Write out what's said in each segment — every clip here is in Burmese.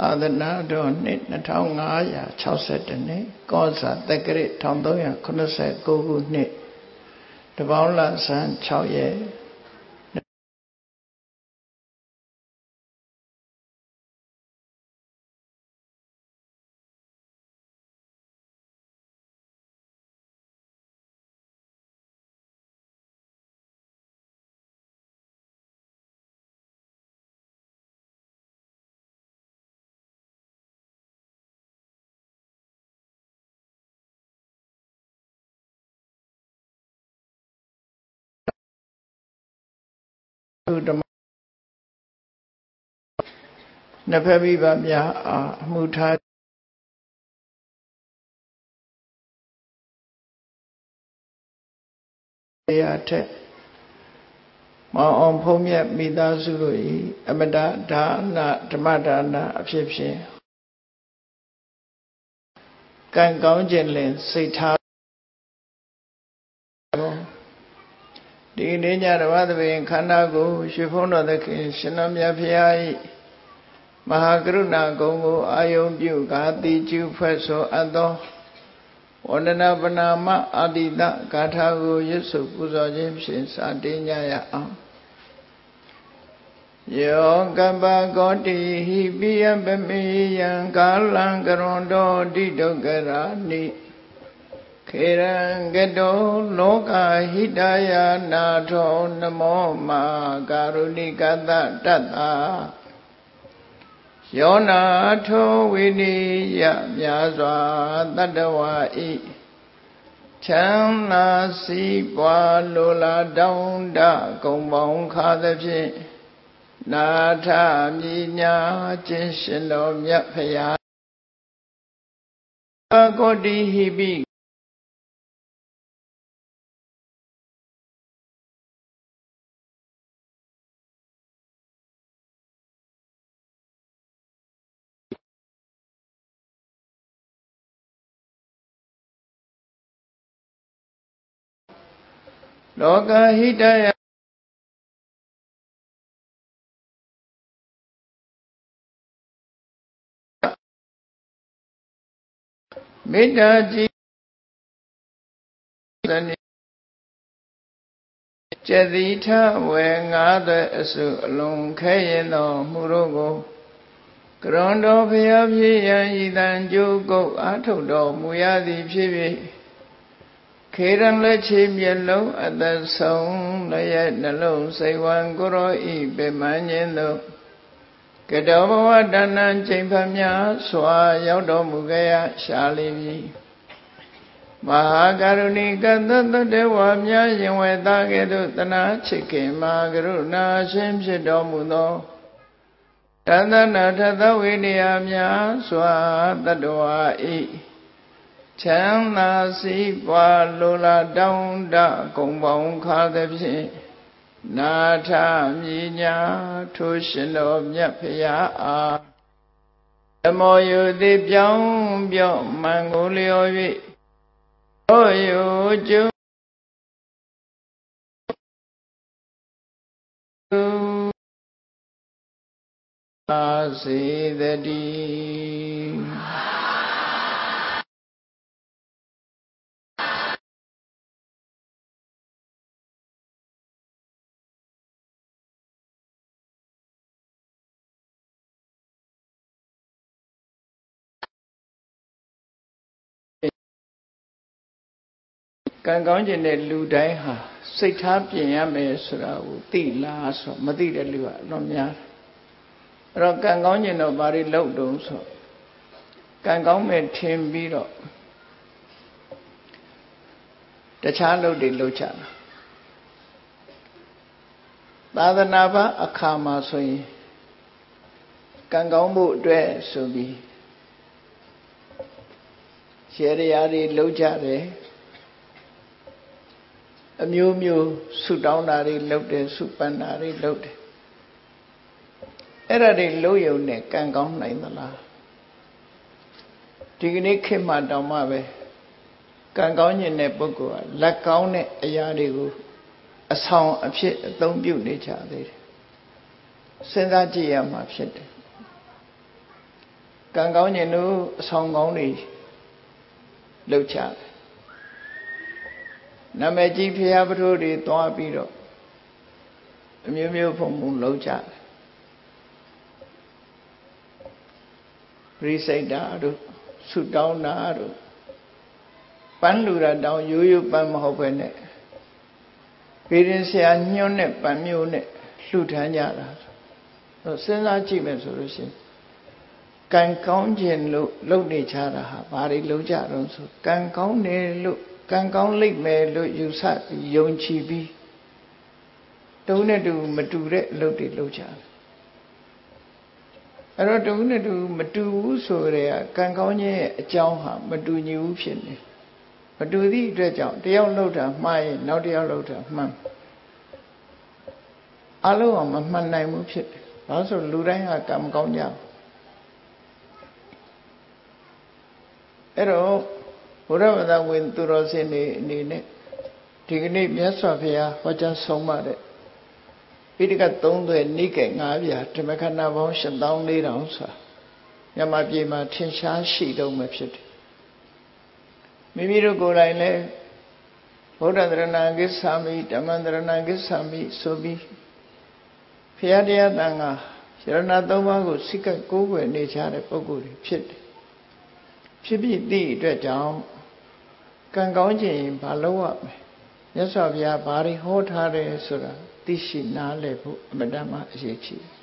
သာသနာတော်နှစ်2562နှစ်ကောဇာတက္ကရာ1389ခုနှစ်တပေါင်းလဆန်း6ရက် ဓမ္မနှစ်ဖက်မိဘများအားအမှုထားတရားထက်မောင်အောင်ဖုံးမြတ်မိသားစုတို့၏အမတဒါနဓမ္မဒါနအဖြစ်ဖြင့်ကံကောင်းခြင်းလင်စိတ်ထား ဒီနေ့ညဓမ္မသဘင်ခန္ဓာကိုရွှေဖုံးတော်သခင်ရှင်တော်မြတ်ဖရာ၏မဟာကရုဏာဂုဏ်ကိုအာယုံပြုကာတိကျုဖွဲ့ဆိုအပ်သောဝန္ဒနာပနာမအာတိတဂါထာကိုရွတ်ဆိုပူဇော်ခြင်းဖြင့်စတင်ကြရအောင်ယောကပ္ပကောတိဟိပိယပမေယံကာလံကရွန်တော်တိဒုက္ခရာနိ ခေရံကတောလောကဟိတယနာထောနမောမာကာရုဏိကတတတ္တာယောနာထောဝိနိယမြာစွာတတ္တဝါဤချမ်းသာစီးပွားလိုလားတောင်းတကုံပေါင်းခါသဖြင့်နာထမြညာခြင်းရှင်တော်မြတ်ဖရာကောတိဟိပိ လောကဟိတယမေတ္တာကြည်သနိကျတိထဝေငါးတဲ့အစုအလုံးခဲရင်တော်မူတို့ကိုကရွန်တော်ဖျားဖြစ်ရန်ဤတန်ကြိုးကုတ်အာထုတ်တော်မူရသည်ဖြစ်ဖြစ် ခေရန်လက်ချေမျက်လုံးအသက်ဆုံးလည်းရဲ့နှလုံးစိတ်ဝံကိုရောဤပေမန်းခြင်းတို့ကတောဘဝတဏ္ဏချိန်ဖများစွာရောက်တော်မူခဲ့ရရှာလိပြီမဟာကရုဏီကသတ္တတေဝမြရင်ဝေသားကဲ့သို့တနာချစ်ခင်မာကရုဏာရှင်ဖြစ်တော်မူသောတသနာထသဝိနည်းများစွာတတ္တဝါဤ ချမ်းသာစီးပွားလိုလားတောင်းတဂုံပေါင်းခါသဖြင့်နာထမြညာထိုရှင်တော်မြတ်ဖရာအားဓမ္မောယုတိပြောင်းပြော့မန်ကိုလျော်၍ဘောယုကျုအာစေတတိ ကံကောင်းခြင်းတဲ့လူတိုင်းဟာစိတ်ထားပြင်ရမယ်ဆိုတာကိုသိလားဆိုမသိတဲ့လူကအလွန်များအဲ့တော့ကံကောင်းခြင်းတော့ဘာတွေလုပ်တုံးဆိုကံကောင်းမဲ့ထင်ပြီးတော့တခြားလုပ်တွေလုပ်ချတာသာသနာ့ဘာအခါမှာဆိုရင်ကံကောင်းမှုအတွက်ဆိုပြီးရေရရာတွေလုပ်ကြတယ် အမျိုးမျိုးဆုတောင်းတာတွေလုပ်တယ်ဆုပန်းတာတွေလုပ်တယ်အဲ့ဒါတွေလုပ်ရုံနဲ့ကံကောင်းနိုင်သလားဒီကနေ့ခေတ်မှာတောင်မှပဲကံကောင်းခြင်းတဲ့ပုဂ္ဂိုလ်ကလက်ကောင်းတဲ့အရာတွေကိုအဆောင်အဖြစ်အသုံးပြုနေကြသေးတယ်စဉ်းစားကြည့်ရမှာဖြစ်တယ်ကံကောင်းခြင်းတို့အဆောင်ကောင်းတွေလှုပ်ချတယ် နာမည်ကြီးဖရာပထိုးတွေသွားပြီးတော့အမျိုးမျိုးဖုံဖုံလှုပ်ကြတယ်ပရိစိတ်တာတို့ဆုတောင်းတာတို့ပန်းလူတာတောင်းရိုးရိုးပန်းမဟုတ်ပဲနဲ့ပေရင်ဆရာညွှန်းတဲ့ပန်းမျိုးနဲ့လှူထမ်းကြတာစဉ်းစားကြည့်မယ်ဆိုလို့ရှိရင်ကံကောင်းခြင်းလို့လုပ်နေကြတာဟာဘာတွေလုပ်ကြတော့ဆိုကံကောင်းတယ်လို့ ကံကောင်းလိမ့်မယ်လို့ယူဆပြီးယုံကြည်ပြီးတုံးနဲ့တူမတူတဲ့အလုပ်တွေလုပ်ကြတယ်အဲ့တော့တုံးနဲ့တူမတူဘူးဆိုရဲကံကောင်းခြင်းရဲ့အကြောင်းဟာမတူညီဘူးဖြစ်နေမတူသည့်အတွက်ကြောင့်တယောက်လုပ်တာမှားရင်နောက်တယောက်လုပ်တာမှန်အလုံးအောင်မမှန်နိုင်ဘူးဖြစ်တယ်။ဘာလို့ဆိုလူတိုင်းဟာကံမကောင်းကြဘူးအဲ့တော့ ဘုရားဗဒဝင်သူတော်စင်တွေအနေနဲ့ဒီကနေ့မြတ်စွာဘုရားဟောကြားဆုံးမတဲ့ဣတိက3သွဲနိကေ9ပြာဓမ္မခဏပေါင်း8400ဆိုတာမြတ်မပြေမှာထင်ရှားရှိတော့မှဖြစ်တယ်မိမိတို့ကိုယ်တိုင်လည်းဘုရားတရဏဂစ္ဆာမိဓမ္မတရဏဂစ္ဆာမိဆိုပြီးဘုရားတရားတန်ခါရဏသုံးပါးကိုစိတ်ကကိုးကွယ်နေကြတဲ့ပုဂ္ဂိုလ်တွေဖြစ်တယ်ဖြစ်ဖြစ်သည့်အတွက်ကြောင့် ကံကောင်းခြင်းဘာလို့ရမလဲမြတ်စွာဘုရားဘာတွေဟောထားတယ်ဆိုတာသိရှိနားလည်ဖို့အမတ္တမအရေးကြီးတယ်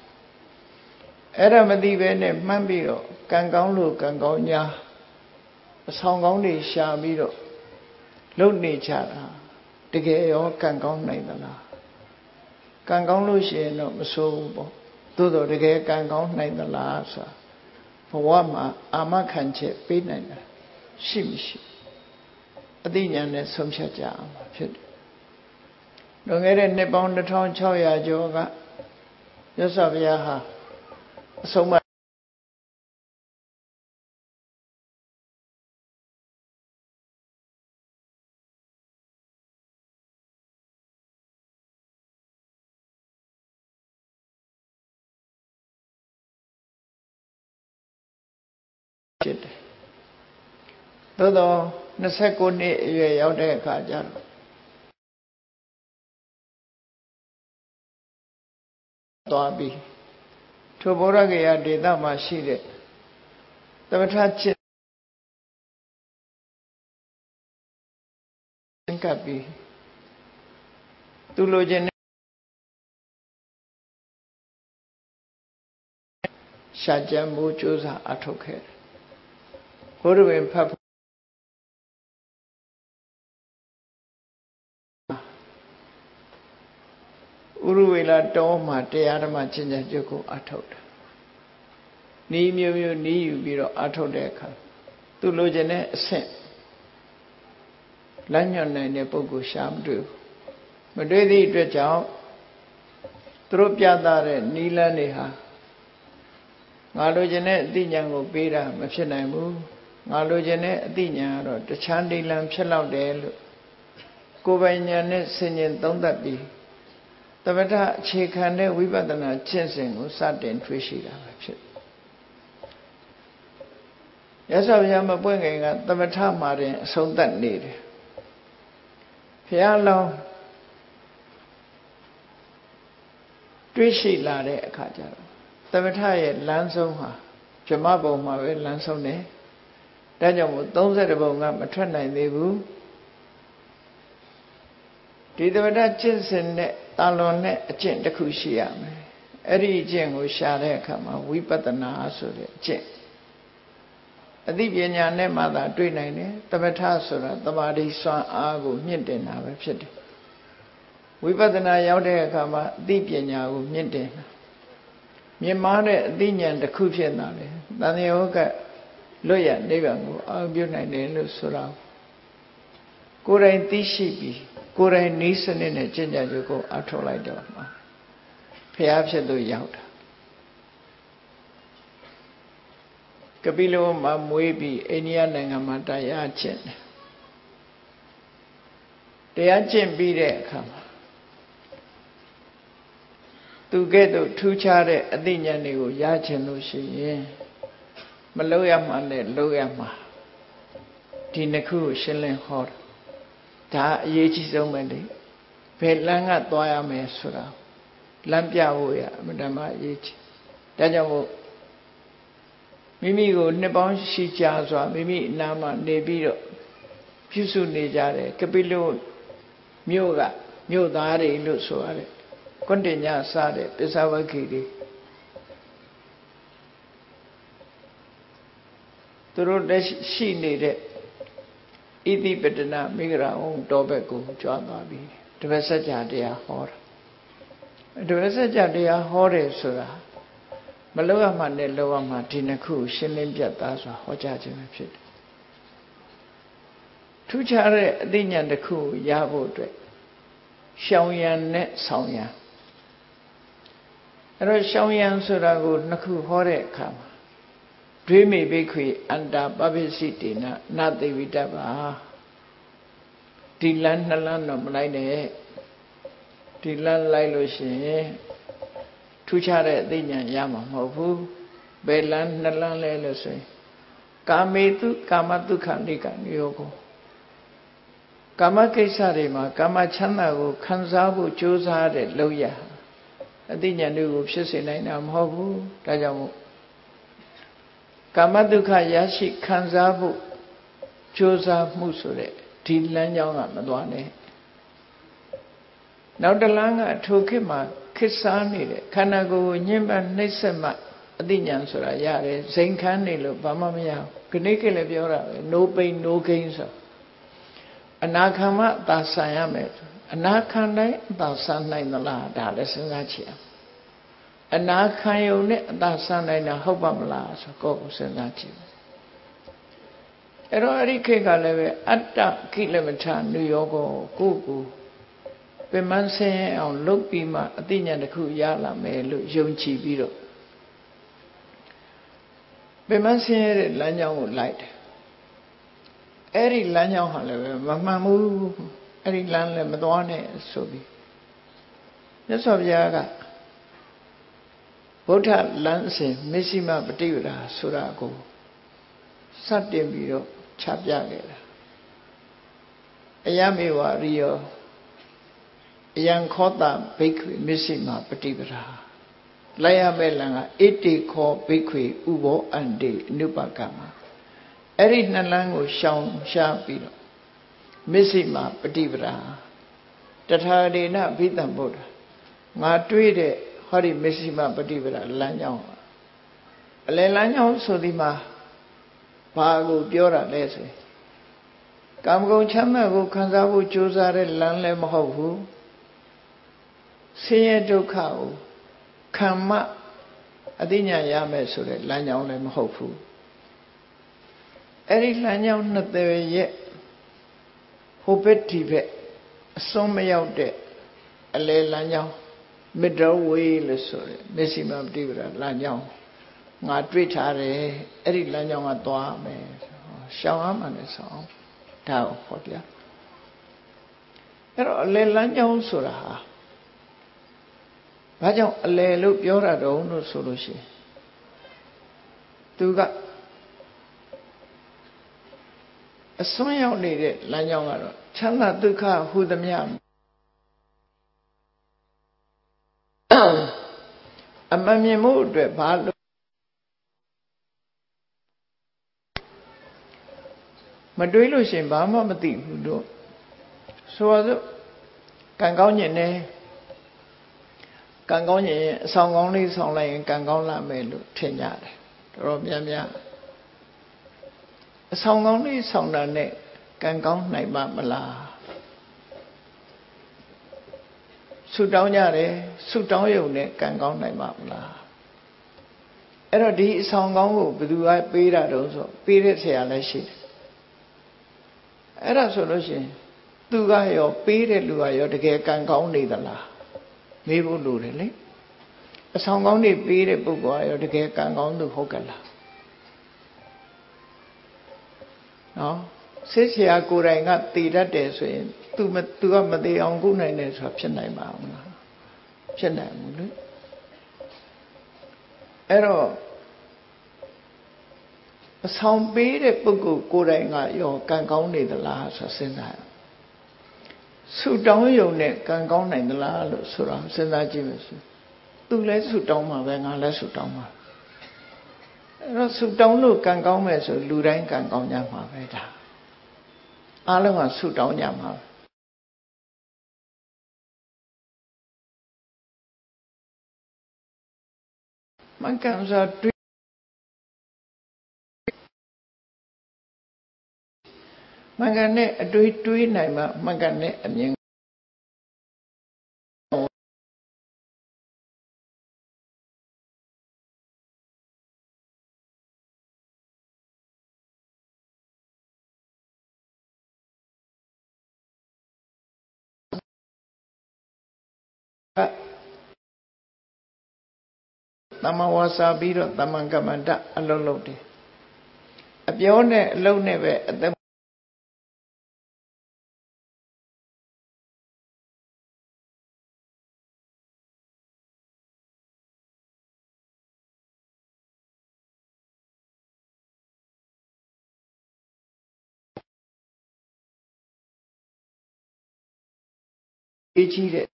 အဲ့ဒါမသိဘဲနဲ့မှန်းပြီးတော့ကံကောင်းလို့ကံကောင်းညာအဆောင်ကောင်းတွေရှာပြီးတော့လုံနေကြတာတကယ်ရောကံကောင်းနိုင်သလားကံကောင်းလို့ရှိရင်တော့မဆိုးဘူးပေါ့သို့တော့တကယ်ကံကောင်းနိုင်သလားဆိုတာဘဝမှာအာမခံချက်ပေးနိုင်တာရှိမရှိ အသိဉာဏ်နဲ့ဆုံးဖြတ်ကြအောင်ဖြစ်တယ်။လွန်ခဲ့တဲ့နှစ်ပေါင်း1600ကျော်ကရသဗျာဟာအဆုံးမဖြစ်တယ်သို့တော့ 29နှစ်အရွယ်ရောက်တဲ့အခါကျတော့သွားပြီးထိုဘောရကေယဒေသမှာရှိတဲ့သမထချစ်ကပ်ပြီးသူလိုချင်ရှာကြံမှုစ조사အထုတ်ခဲ့တယ်ဘုရားဝင်ဖတ် ဥရဝေလာတောမှာတရားဓမ္မကျင့်ကြံကြုတ်ကိုအထုတ်တာနီးမျိုးမျိုးနီးယူပြီးတော့အထုတ်တဲ့အခါသူလိုချင်တဲ့အဆင့်လက်ညွတ်နိုင်တဲ့ပုဂ္ဂိုလ်ရှာမတွေ့ဘူးမတွေ့သည့်အတွက်ကြောင့်သူတို့ပြသတဲ့နီးလန်းတွေဟာငါလိုချင်တဲ့အသိဉာဏ်ကိုပေးတာမဖြစ်နိုင်ဘူးငါလိုချင်တဲ့အသိဉာဏ်ကတော့တခြားဒိလံဖြစ်လောက်တယ်လို့ကိုယ်ပိုင်ဉာဏ်နဲ့ဆင်ញင်သုံးသပ်ပြီး တပဋ္ဌအခြေခံတဲ့ဝိပဿနာကျင့်စဉ်ကိုစတင်ထွေးရှိတာပဲဖြစ်ရသော်ဘုရားမပွင့်ခင်ကတပဋ္ဌမှာတင်အဆုံးသတ်နေတယ်ဘုရားလောင်းတွေးရှိလာတဲ့အခါကျတော့တပဋ္ဌရဲ့လမ်းဆုံးဟာဗြဟ္မဘုံမှာပဲလမ်းဆုံးတယ်ဒါကြောင့်မို့30ဘုံကမထွက်နိုင်သေးဘူး ဒီတပဒကျင့်စဉ်နဲ့တာလွန်နဲ့အကျင့်တစ်ခုရှိရမယ်အဲ့ဒီအကျင့်ကိုရှာတဲ့အခါမှာဝိပဿနာဆိုတဲ့အကျင့်အသိပညာနဲ့မှသာတွေ့နိုင်တယ်တပဋ္ဌဆိုတာတမာတိစွမ်းအားကိုမြင့်တင်တာပဲဖြစ်တယ်ဝိပဿနာရောက်တဲ့အခါမှာအသိပညာကိုမြင့်တင်တာမြင့်မားတဲ့အသိဉာဏ်တစ်ခုဖြစ်လာတယ်တန်ရောကလွတ်ရနိဗ္ဗာန်ကိုအာရုံပြုနိုင်တယ်လို့ဆိုတာကိုယ်တိုင်သိရှိပြီး ကိုယ်တိုင်နီးစနစ်နဲ့ကျင့်ကြံကြကိုအထောက်လိုက်တော့မှာဖျားဖြစ်လို့ရောက်တာကပိလဝမှာမွေးပြီးအိန္ဒိယနိုင်ငံမှာတရားကျင့်တယ်တရားကျင့်ပြီးတဲ့အခါမှာသူကဲ့သို့ထူးခြားတဲ့အသိဉာဏ်တွေကိုရချင်လို့ရှိရင်မလို့ရမှနဲ့လို့ရမှာဒီနှစ်ခုကိုရှင်းလင်းဟောတာ ဒါအရေးကြီးဆုံးပဲလေဘယ်လမ်းကသွားရမယ်ဆိုတာလမ်းပြဖို့ရအမှန်တမ်းအရေးကြီးဒါကြောင့်မို့မိမိကိုနှစ်ပေါင်းရှိကြာစွာမိမိအနာမှာနေပြီးတော့ပြုစုနေကြတယ်ကပိလုမြို့ကမြို့သားတွေလို့ဆိုရတယ်ကွန်တင်ညစတဲ့ပစ္စဝဂီတွေသူတို့တက်ရှိနေတဲ့ ဣတိပတနာမိဂရာဝံတောဘက်ကိုကြွားသွားပြီတပည့်စัจ जा တရားဟောတာတပည့်စัจ जा တရားဟောတယ်ဆိုတာမလောက်ရမှနဲ့လောက်ရမှဒီနှစ်ခုရှင်းလင်းပြတ်သားစွာဟောကြားခြင်းပဲဖြစ်တယ်ထူးခြားတဲ့အသိဉာဏ်တစ်ခုရဖို့အတွက်ရှောင်ရံနဲ့ဆောင်ရံအဲ့တော့ရှောင်ရံဆိုတာကိုနှစ်ခုဟောတဲ့အခါမှာ ဒွေးမိဘိခွေအန္တာပပိစိတေနနာသိဝိတ္တပါဒီလန်းနှလန်းတော့မလိုက်နဲ့ဒီလန်းလိုက်လို့ရှိရင်ထူးခြားတဲ့အသိဉာဏ်ရမှာမဟုတ်ဘူးဘယ်လန်းနှလန်းလဲလို့ဆိုရင်ကာမေတုကာမတုခဏိကနိယောကိုကာမကိစ္စတွေမှာကာမချမ်းသာကိုခံစားဖို့ကြိုးစားတဲ့လောက်ရအသိဉာဏ်တွေကိုဖြစ်စေနိုင်တာမဟုတ်ဘူးဒါကြောင့်မို့ ကာမဒုက္ခရရှိခံစားဖို့ကြိုးစားမှုဆိုတဲ့ဒီလမ်းကြောင်းကမသွားနဲ့နောက်တလမ်းကထိုခေတ်မှာခစ်စားနေတဲ့ခန္ဓာကိုယ်ကိုညှင်းပန်းနှိမ့်ဆက်မှအသိဉာဏ်ဆိုတာရတယ်ဇိမ်ခန်းနေလို့ဘာမှမရဘူးခဏိကလည်းပြောတာပဲ no pain no gain ဆိုအနာခံမှအသာဆန်ရမယ်အနာခံတိုင်းအသာဆန်နိုင်သလားဒါလည်းစဉ်းစားကြည့်အောင် အနာခံယုံနဲ့အသာဆန်နိုင်တာဟုတ်ပါမလားဆိုကိုယ့်ကိုစဉ်းစားကြည့်အဲ့တော့အဲ့ဒီခေတ်ကလည်းပဲအတ္တကိလမထနုယောကိုကိုယ့်ကိုပင်မဆင်းအောင်လုပ်ပြီးမှအသိဉာဏ်တစ်ခုရလာမယ်လို့ယုံကြည်ပြီးတော့ပင်မဆင်းရတဲ့လမ်းကြောင်းကိုလိုက်တယ်အဲ့ဒီလမ်းကြောင်းဟာလည်းပဲမမှန်ဘူးအဲ့ဒီလမ်းလည်းမသွားနဲ့ဆိုပြီးမြတ်စွာဘုရားက ဗုဒ္ဓလမ်းစဉ်မစ္စည်းမပฏิပဒါဆိုတာကိုစတင်ပြီးတော့ချပြခဲ့တာအယမေဝရိယောအယံခောတာဘိက္ခွေမစ္စည်းမပฏิပဒါလိုက်ရမဲ့လံကဣတိခောဘိက္ခွေဥဘောအန္တိအနုပကမအဲ့ဒီနှစ်လမ်းကိုရှောင်ရှားပြီးတော့မစ္စည်းမပฏิပဒါတထာဒေနဘိတံဗုဒ္ဓငါတွေးတဲ့ ဟောဒီမစ္စည်းမပฏิပဒါလမ်းကြောင်းအလယ်လမ်းကြောင်းဆိုဒီမှာဘာကိုပြောတာလဲဆိုရင်ကာမဂုဏ်ချမ်းသာကိုခံစားဖို့ကြိုးစားတဲ့လမ်းလည်းမဟုတ်ဘူးဆင်းရဲဒုက္ခကိုခံမအသိဉာဏ်ရမယ်ဆိုတဲ့လမ်းကြောင်းလည်းမဟုတ်ဘူးအဲ့ဒီလမ်းကြောင်းနှစ်သေးရဲ့ဟိုဘက်ဒီဘက်အစွန်းမရောက်တဲ့အလဲလမ်းကြောင်း middle way လို့ဆိုတယ်မျက်စိမှမတိဘူးလားလမ်းကြောင်းငါတွေ့ထားတယ်အဲ့ဒီလမ်းကြောင်းကသွားမယ်ရှောင်းအောင်မယ်ဆောင်းဒါကိုဟောပြအဲ့တော့အလဲလမ်းကြောင်းဆိုတာဟာဘာကြောင့်အလဲလို့ပြောတာတော့လို့ဆိုလို့ရှိရင်သူကအစွန်းရောက်နေတဲ့လမ်းကြောင်းကတော့ချမ်းသာဒုက္ခဟူသမျှ အမှန်မြင်မှုအတွက်ဘာလို့မတွေးလို့ရှင်ဘာမှမသိဘူးတို့ဆိုတော့ကံကောင်းညင်နေကံကောင်းညင်အဆောင်ကောင်းလေးဆောင်လိုက်ရင်ကံကောင်းလာမယ်လို့ထင်ကြတယ်တော်တော်များများအဆောင်ကောင်းလေးဆောင်တာနဲ့ကံကောင်းနိုင်မှာမလား ဆုတောင်းကြတယ်ဆုတောင်းရုံနဲ့ကံကောင်းနိုင်မှာမလားအဲ့တော့ဒီအဆောင်ကောင်းကိုဘယ်သူကပေးတာတုံးဆိုပေးတဲ့ဆရာလည်းရှိတယ်အဲ့ဒါဆိုလို့ရှိရင်သူကရောပေးတဲ့လူကရောတကယ်ကံကောင်းနေသလားမေးဖို့လိုတယ်လေအဆောင်ကောင်းတွေပေးတဲ့ပုဂ္ဂိုလ်ကရောတကယ်ကံကောင်းသူဟုတ်ကလားနော်စစ်ဆရာကိုယ်တိုင်ကတည်တတ်တယ်ဆိုရင် तू မ तू ကမသေးအောင်ကုနိုင်တယ်ဆိုတာဖြစ်နိုင်ပါမလားဖြစ်နိုင်ဘူးလေအဲ့တော့အဆောင်ပေးတဲ့ပုဂ္ဂိုလ်ကိုယ်တိုင်ကရောကံကောင်းနေသလားဆိုစဉ်းစားရဆုတောင်းယုံနဲ့ကံကောင်းနိုင်သလားလို့ဆိုတော့စဉ်းစားကြည့်မယ်ဆိုသူလည်းဆုတောင်းမှာပဲငါလည်းဆုတောင်းမှာအဲ့တော့ဆုတောင်းလို့ကံကောင်းမယ်ဆိုလူတိုင်းကံကောင်းကြမှာပဲဒါအားလုံးကဆုတောင်းကြမှာ မကံဆိုတွေ့မကန်နဲ့အတွေးတွေးနိုင်မှမကန်နဲ့အမြင် တမဝါစာပြီးတော့တမန်ကမ္မန္တအလုံးလုံးတယ်အပြောနဲ့အလုံးနဲ့ပဲအသက်အကြီးတဲ့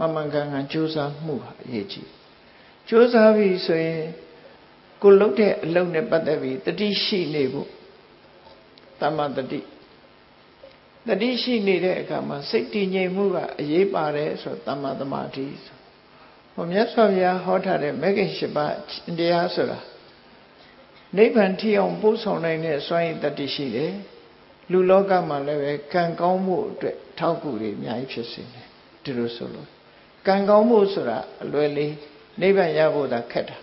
မမှန်ကန်ကန်ကြိုးစားမှုဟာအရေးကြီးကြိုးစားပြီဆိုရင်ကိုလုပ်တဲ့အလုပ်နဲ့ပတ်သက်ပြီးတတိရှိနေဖို့တမ္မာတတိတတိရှိနေတဲ့အခါမှာစိတ်တည်ငြိမ်မှုကအရေးပါတယ်ဆိုတမ္မာသမာဓိဆိုဟောမြတ်စွာဘုရားဟောထားတဲ့မဂ္ဂင်၈ပါးတရားဆိုတာနိဗ္ဗာန်ထီအောင်ပို့ဆောင်နိုင်တဲ့စွမ်းရည်တတိရှိတယ်လူလောကမှာလည်းပဲကံကောင်းမှုအတွက်ထောက်ကူတွေအများကြီးဖြစ်စေတယ်ဒီလိုဆိုလို့ ကံကောင်းမှုဆိုတာအလွယ်လေးနိဗ္ဗာန်ရဖို့သာခက်တာ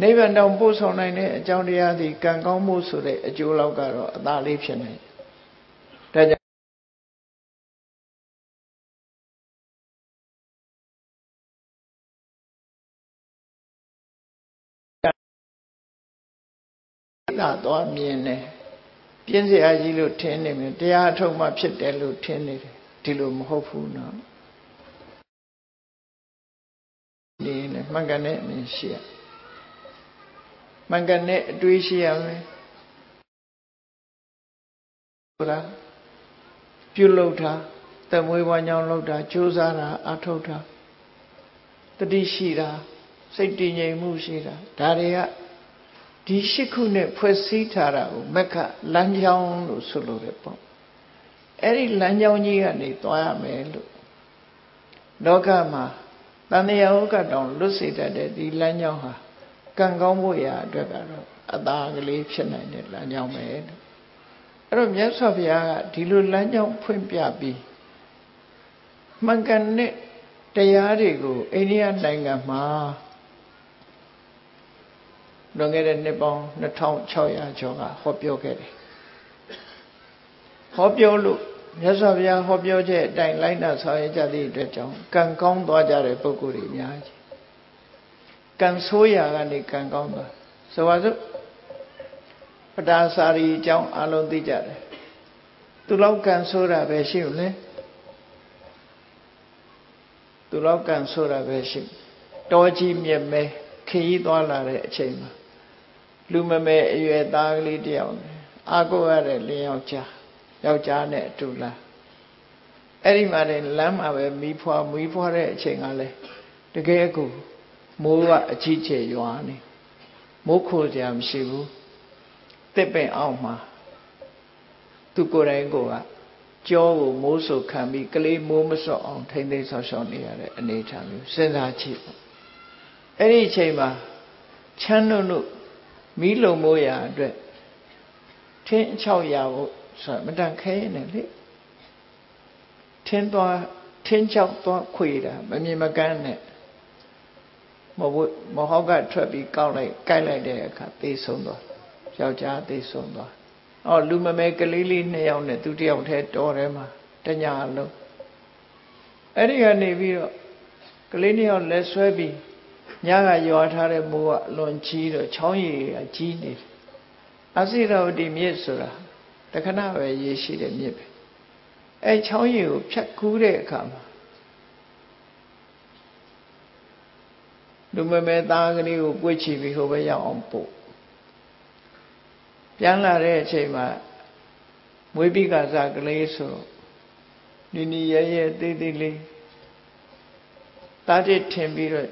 နိဗ္ဗာန်တောင်ပို့ဆောင်နိုင်တဲ့အကြောင်းတရားသည်ကံကောင်းမှုဆိုတဲ့အကျိုးလောက်ကတော့အသာလေးဖြစ်နေတယ်ဒါကြောင့်သာတော့မြင်တယ်ပြင်းစရာကြီးလို့ထင်နေမယ်တရားအထုတ်မှဖြစ်တယ်လို့ထင်နေတယ်ဒီလိုမဟုတ်ဘူးနော် ဒီလေမှန်ကန်တဲ့အမြင်ရှိရမှန်ကန်တဲ့အတွေးရှိရမယ်ဟုတ်လားပြုလုပ်တာတမွေးဝါညောင်းလုပ်တာကြိုးစားတာအထုတ်တာတတိရှိတာစိတ်တည်ငြိမ်မှုရှိတာဒါတွေကဒီရှစ်ခုနဲ့ဖွဲ့စည်းထားတာကိုမက္ခလမ်းကြောင်းလို့ဆိုလိုတယ်ပေါ့အဲ့ဒီလမ်းကြောင်းကြီးကနေသွားရမယ်လို့လောကမှာ တန်တရားဥက္ကတောင်လွတ်စေတတ်တဲ့ဒီလမ်းကြောင်းဟာကံကောင်းဖို့ရာအတွက်ကတော့အသာကလေးဖြစ်နိုင်တဲ့လမ်းကြောင်းပဲအဲ့တော့မြတ်စွာဘုရားကဒီလိုလမ်းကြောင်းဖွင့်ပြပြီးမှန်ကန်တဲ့တရားတွေကိုအိန္ဒိယနိုင်ငံမှာလွန်ခဲ့တဲ့နှစ်ပေါင်း2600ကျော်ကဟောပြောခဲ့တယ်ဟောပြောလို့ မြတ်စွာဘုရားဟောပြောချက်အတိုင်းလိုက်နာဆောင်ရွက်ကြသည့်အတွက်ကြောင့်ကံကောင်းသွားကြတဲ့ပုဂ္ဂိုလ်တွေအများကြီးကံဆိုးရာကနေကံကောင်းသွားဆိုပါစို့ပဒါစာရီအကြောင်းအလုံးသိကြတယ်သူလောက်ကံဆိုးတာပဲရှိ ਉ လေသူလောက်ကံဆိုးတာပဲရှိတောကြီးမြက်မဲခရီးသွားလာတဲ့အချိန်မှာလူမမဲအရွယ်သားကလေးတယောက်အာကိုရတဲ့လင်းယောက်ျား ယောက်ျားနဲ့အတူလာအဲ့ဒီမှာလည်းလမ်းမှာပဲမီးဖွားမီးဖွားတဲ့အချိန်ကလည်းတကယ်ကိုမိုးကအကြီးကျယ်ရွာနေမိုးခိုစရာမရှိဘူးတစ်ပင်အောင်မှာသူကိုယ်တိုင်ကိုကကြောကိုမိုးဆုပ်ခံပြီးကလေးမိုးမစော့အောင်ထိမ့်သိမ်းဆောက်ရှောက်နေရတဲ့အနေအထားမျိုးစဉ်းစားကြည့်ပေါ့အဲ့ဒီအချိန်မှာချမ်းတို့တို့မီးလုံမိုးရာအတွက်ထင်းအချောက်ရဖို့ ဆိုမတန်ခဲနေလေထင်းသွားထင်းချောက်သွားခွေတာမမြင်မကန်းနဲ့မဟုတ်မဟုတ်ကထွက်ပြီးကောက်လိုက်ကိုက်လိုက်တဲ့အခါသေဆုံးသွားယောက်ျားသေဆုံးသွားအော်လူမမဲကလေးလေးနှစ်ယောက်နဲ့သူတယောက်တည်းတော်ထဲမှာတညာလုံးအဲ့ဒီကနေပြီးတော့ကလေးနှစ်ယောက်လက်ဆွဲပြီးညကရွာထားတဲ့မိုးကအလွန်ကြီးတော့ချောင်းရည်ကကြီးနေတယ်အစိရဝတိမြစ်ဆိုတာ တခဏပဲရေရှိတဲ့မြစ်ပဲအဲချောင်းရည်ကိုဖြတ်ကူးတဲ့အခါမှာလူမမဲသားကလေးကိုပွေ့ချပြီးဟိုဘက်ရောက်အောင်ပို့ပြန်လာတဲ့အချိန်မှာမွေးပြီးကစားကလေးဆိုနီနီရဲရဲသေးသေးလေးတားတစ်ထင်ပြီးတော့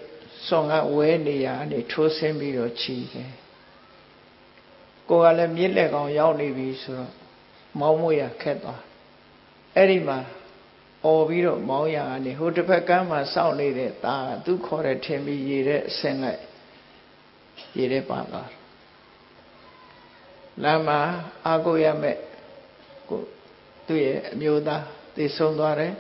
စွန်ကဝဲနေရအနေထိုးဆင်းပြီးတော့ချီတယ်ကိုကလည်းမြစ်လက်ကောင်ရောက်နေပြီဆိုတော့ မောင်းမွေရခက်သွားအဲ့ဒီမှာអော်ပြီးတော့မောင်းရကနေဟိုတစ်ဖက်ကမ်းမှာစောင့်နေတဲ့သားကသူခေါ်တဲ့ထင်ပြီးရေတဲ့အဆင်းလိုက်ရေတဲ့ပါသွားလမ်းမှာအာကိုရမဲ့ကိုသူ့ရဲ့အမျိုးသားသိဆုံးသွားတယ်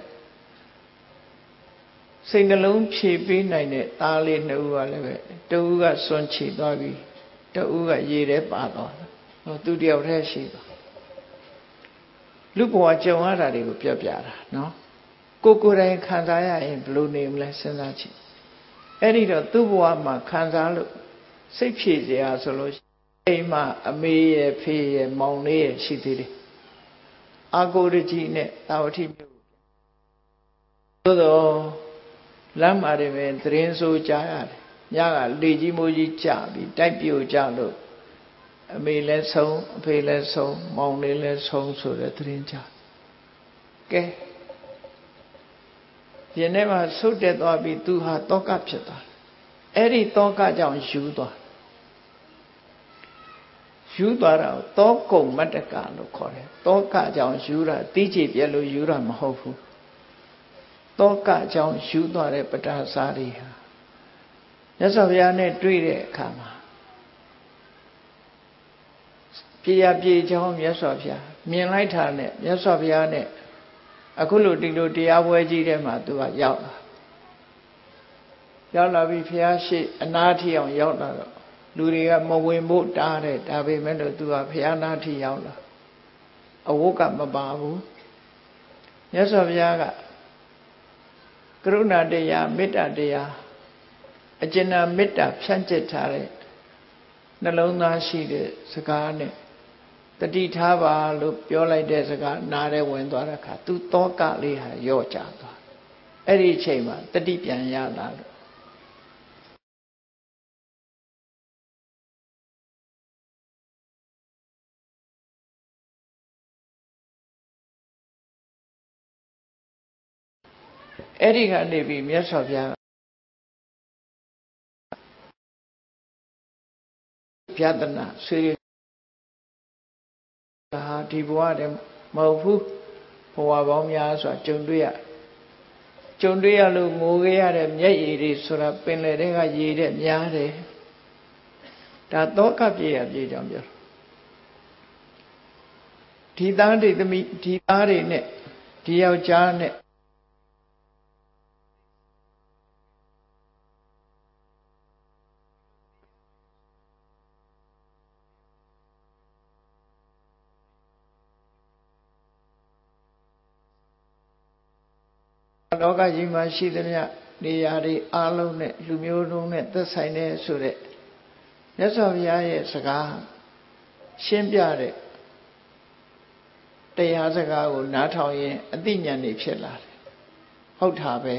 စိတ်နှလုံးဖြည့်ပေးနိုင်တဲ့သားလေးနှစ်ဦးကလည်းပဲတဦးကစွန့်ချီသွားပြီတဦးကရေထဲပါသွားတယ်ဟောသူတယောက်တည်းရှိသွား လူဘဝကြုံရတာတွေကိုပြောပြတာနော်ကိုကိုယ်တိုင်ခံစားရရင်ဘယ်လိုနေမလဲစဉ်းစားကြည့်အဲ့ဒီတော့သူ့ဘဝမှာခံစားလို့စိတ်ဖြည့်စရာဆိုလို့အိမ်မှာအမေရဲ့ဖေးရဲ့မောင်လေးရဲ့ရှိသေးတယ်အာကိုရကြီးနဲ့တာဝတိမြို့သို့တော့လမ်းမှာတွေပဲသတင်းဆိုကြားရတယ်ညကလေကြီးမိုးကြီးကြပြီးတိုက်ပြိုကြလို့ အမေလည်းဆုံးအဖေလည်းဆုံးမောင်လေးလည်းဆုံးဆိုတဲ့သတင်းကြားကဲရင်ထဲမှာဆုတ်တက်သွားပြီးသူဟာတောကဖြစ်သွားအဲ့ဒီတောကကြောင့်ယူသွားယူသွားတာတောကုံမတ္တကလို့ခေါ်တယ်တောကကြောင့်ယူတာတိကျပြက်လို့ယူတာမဟုတ်ဘူးတောကကြောင့်ယူသွားတဲ့ပဋ္ဌာစာတွေဟာမြတ်စွာဘုရားနဲ့တွေ့တဲ့အခါမှာ ပြေရပြေချောင်းမြတ်စွာဘုရားမြင်လိုက်တာနဲ့မြတ်စွာဘုရားနဲ့အခုလိုဒီလိုတရားပွဲကြီးထဲမှာသူကရောက်လာရောက်လာပြီးဘုရားရှိအနာထီအောင်ရောက်လာတော့လူတွေကမဝင်ဖို့တားတယ်ဒါပေမဲ့လို့သူကဘုရားနာထီရောက်လာအဝတ်ကမပါဘူးမြတ်စွာဘုရားကကရုဏာတရားမေတ္တာတရားအကျဉ်းနာမေတ္တာဖြန့်ကျက်ထားတဲ့နှလုံးသားရှိတဲ့စကားနဲ့ တတိထားပါလို့ပြောလိုက်တဲ့စကားနားထဲဝင်သွားတဲ့အခါသူတောကလေးဟာရော့ကျသွားအဲ့ဒီအချိန်မှာတတိပြန်ရလာလို့အဲ့ဒီကနေပြီးမြတ်စွာဘုရားပြဒနာဆွေ ဒါဒီဘဝတည်းမဟုတ်ဘူးဘဝပေါင်းများစွာကြုံတွေ့ရကြုံတွေ့ရလို့ငိုခဲ့ရတဲ့မျက်ရည်တွေဆိုတာပင်လယ်တွေကရေတဲ့များတယ်ဒါတော့ကပြေရပြေကြောင်းပြောဒီသားတွေသမီးဒီသားတွေနဲ့ဒီယောက်ျားနဲ့ လောကကြီးမှာရှိသမျှနေရာတွေအလုံးနဲ့လူမျိုးလုံးနဲ့သက်ဆိုင်တဲ့ဆိုတဲ့မြတ်စွာဘုရားရဲ့စကားရှင်းပြတဲ့တရားစကားကိုနားထောင်ရင်အသိဉာဏ်တွေဖြစ်လာတယ်ဟုတ်တာပဲ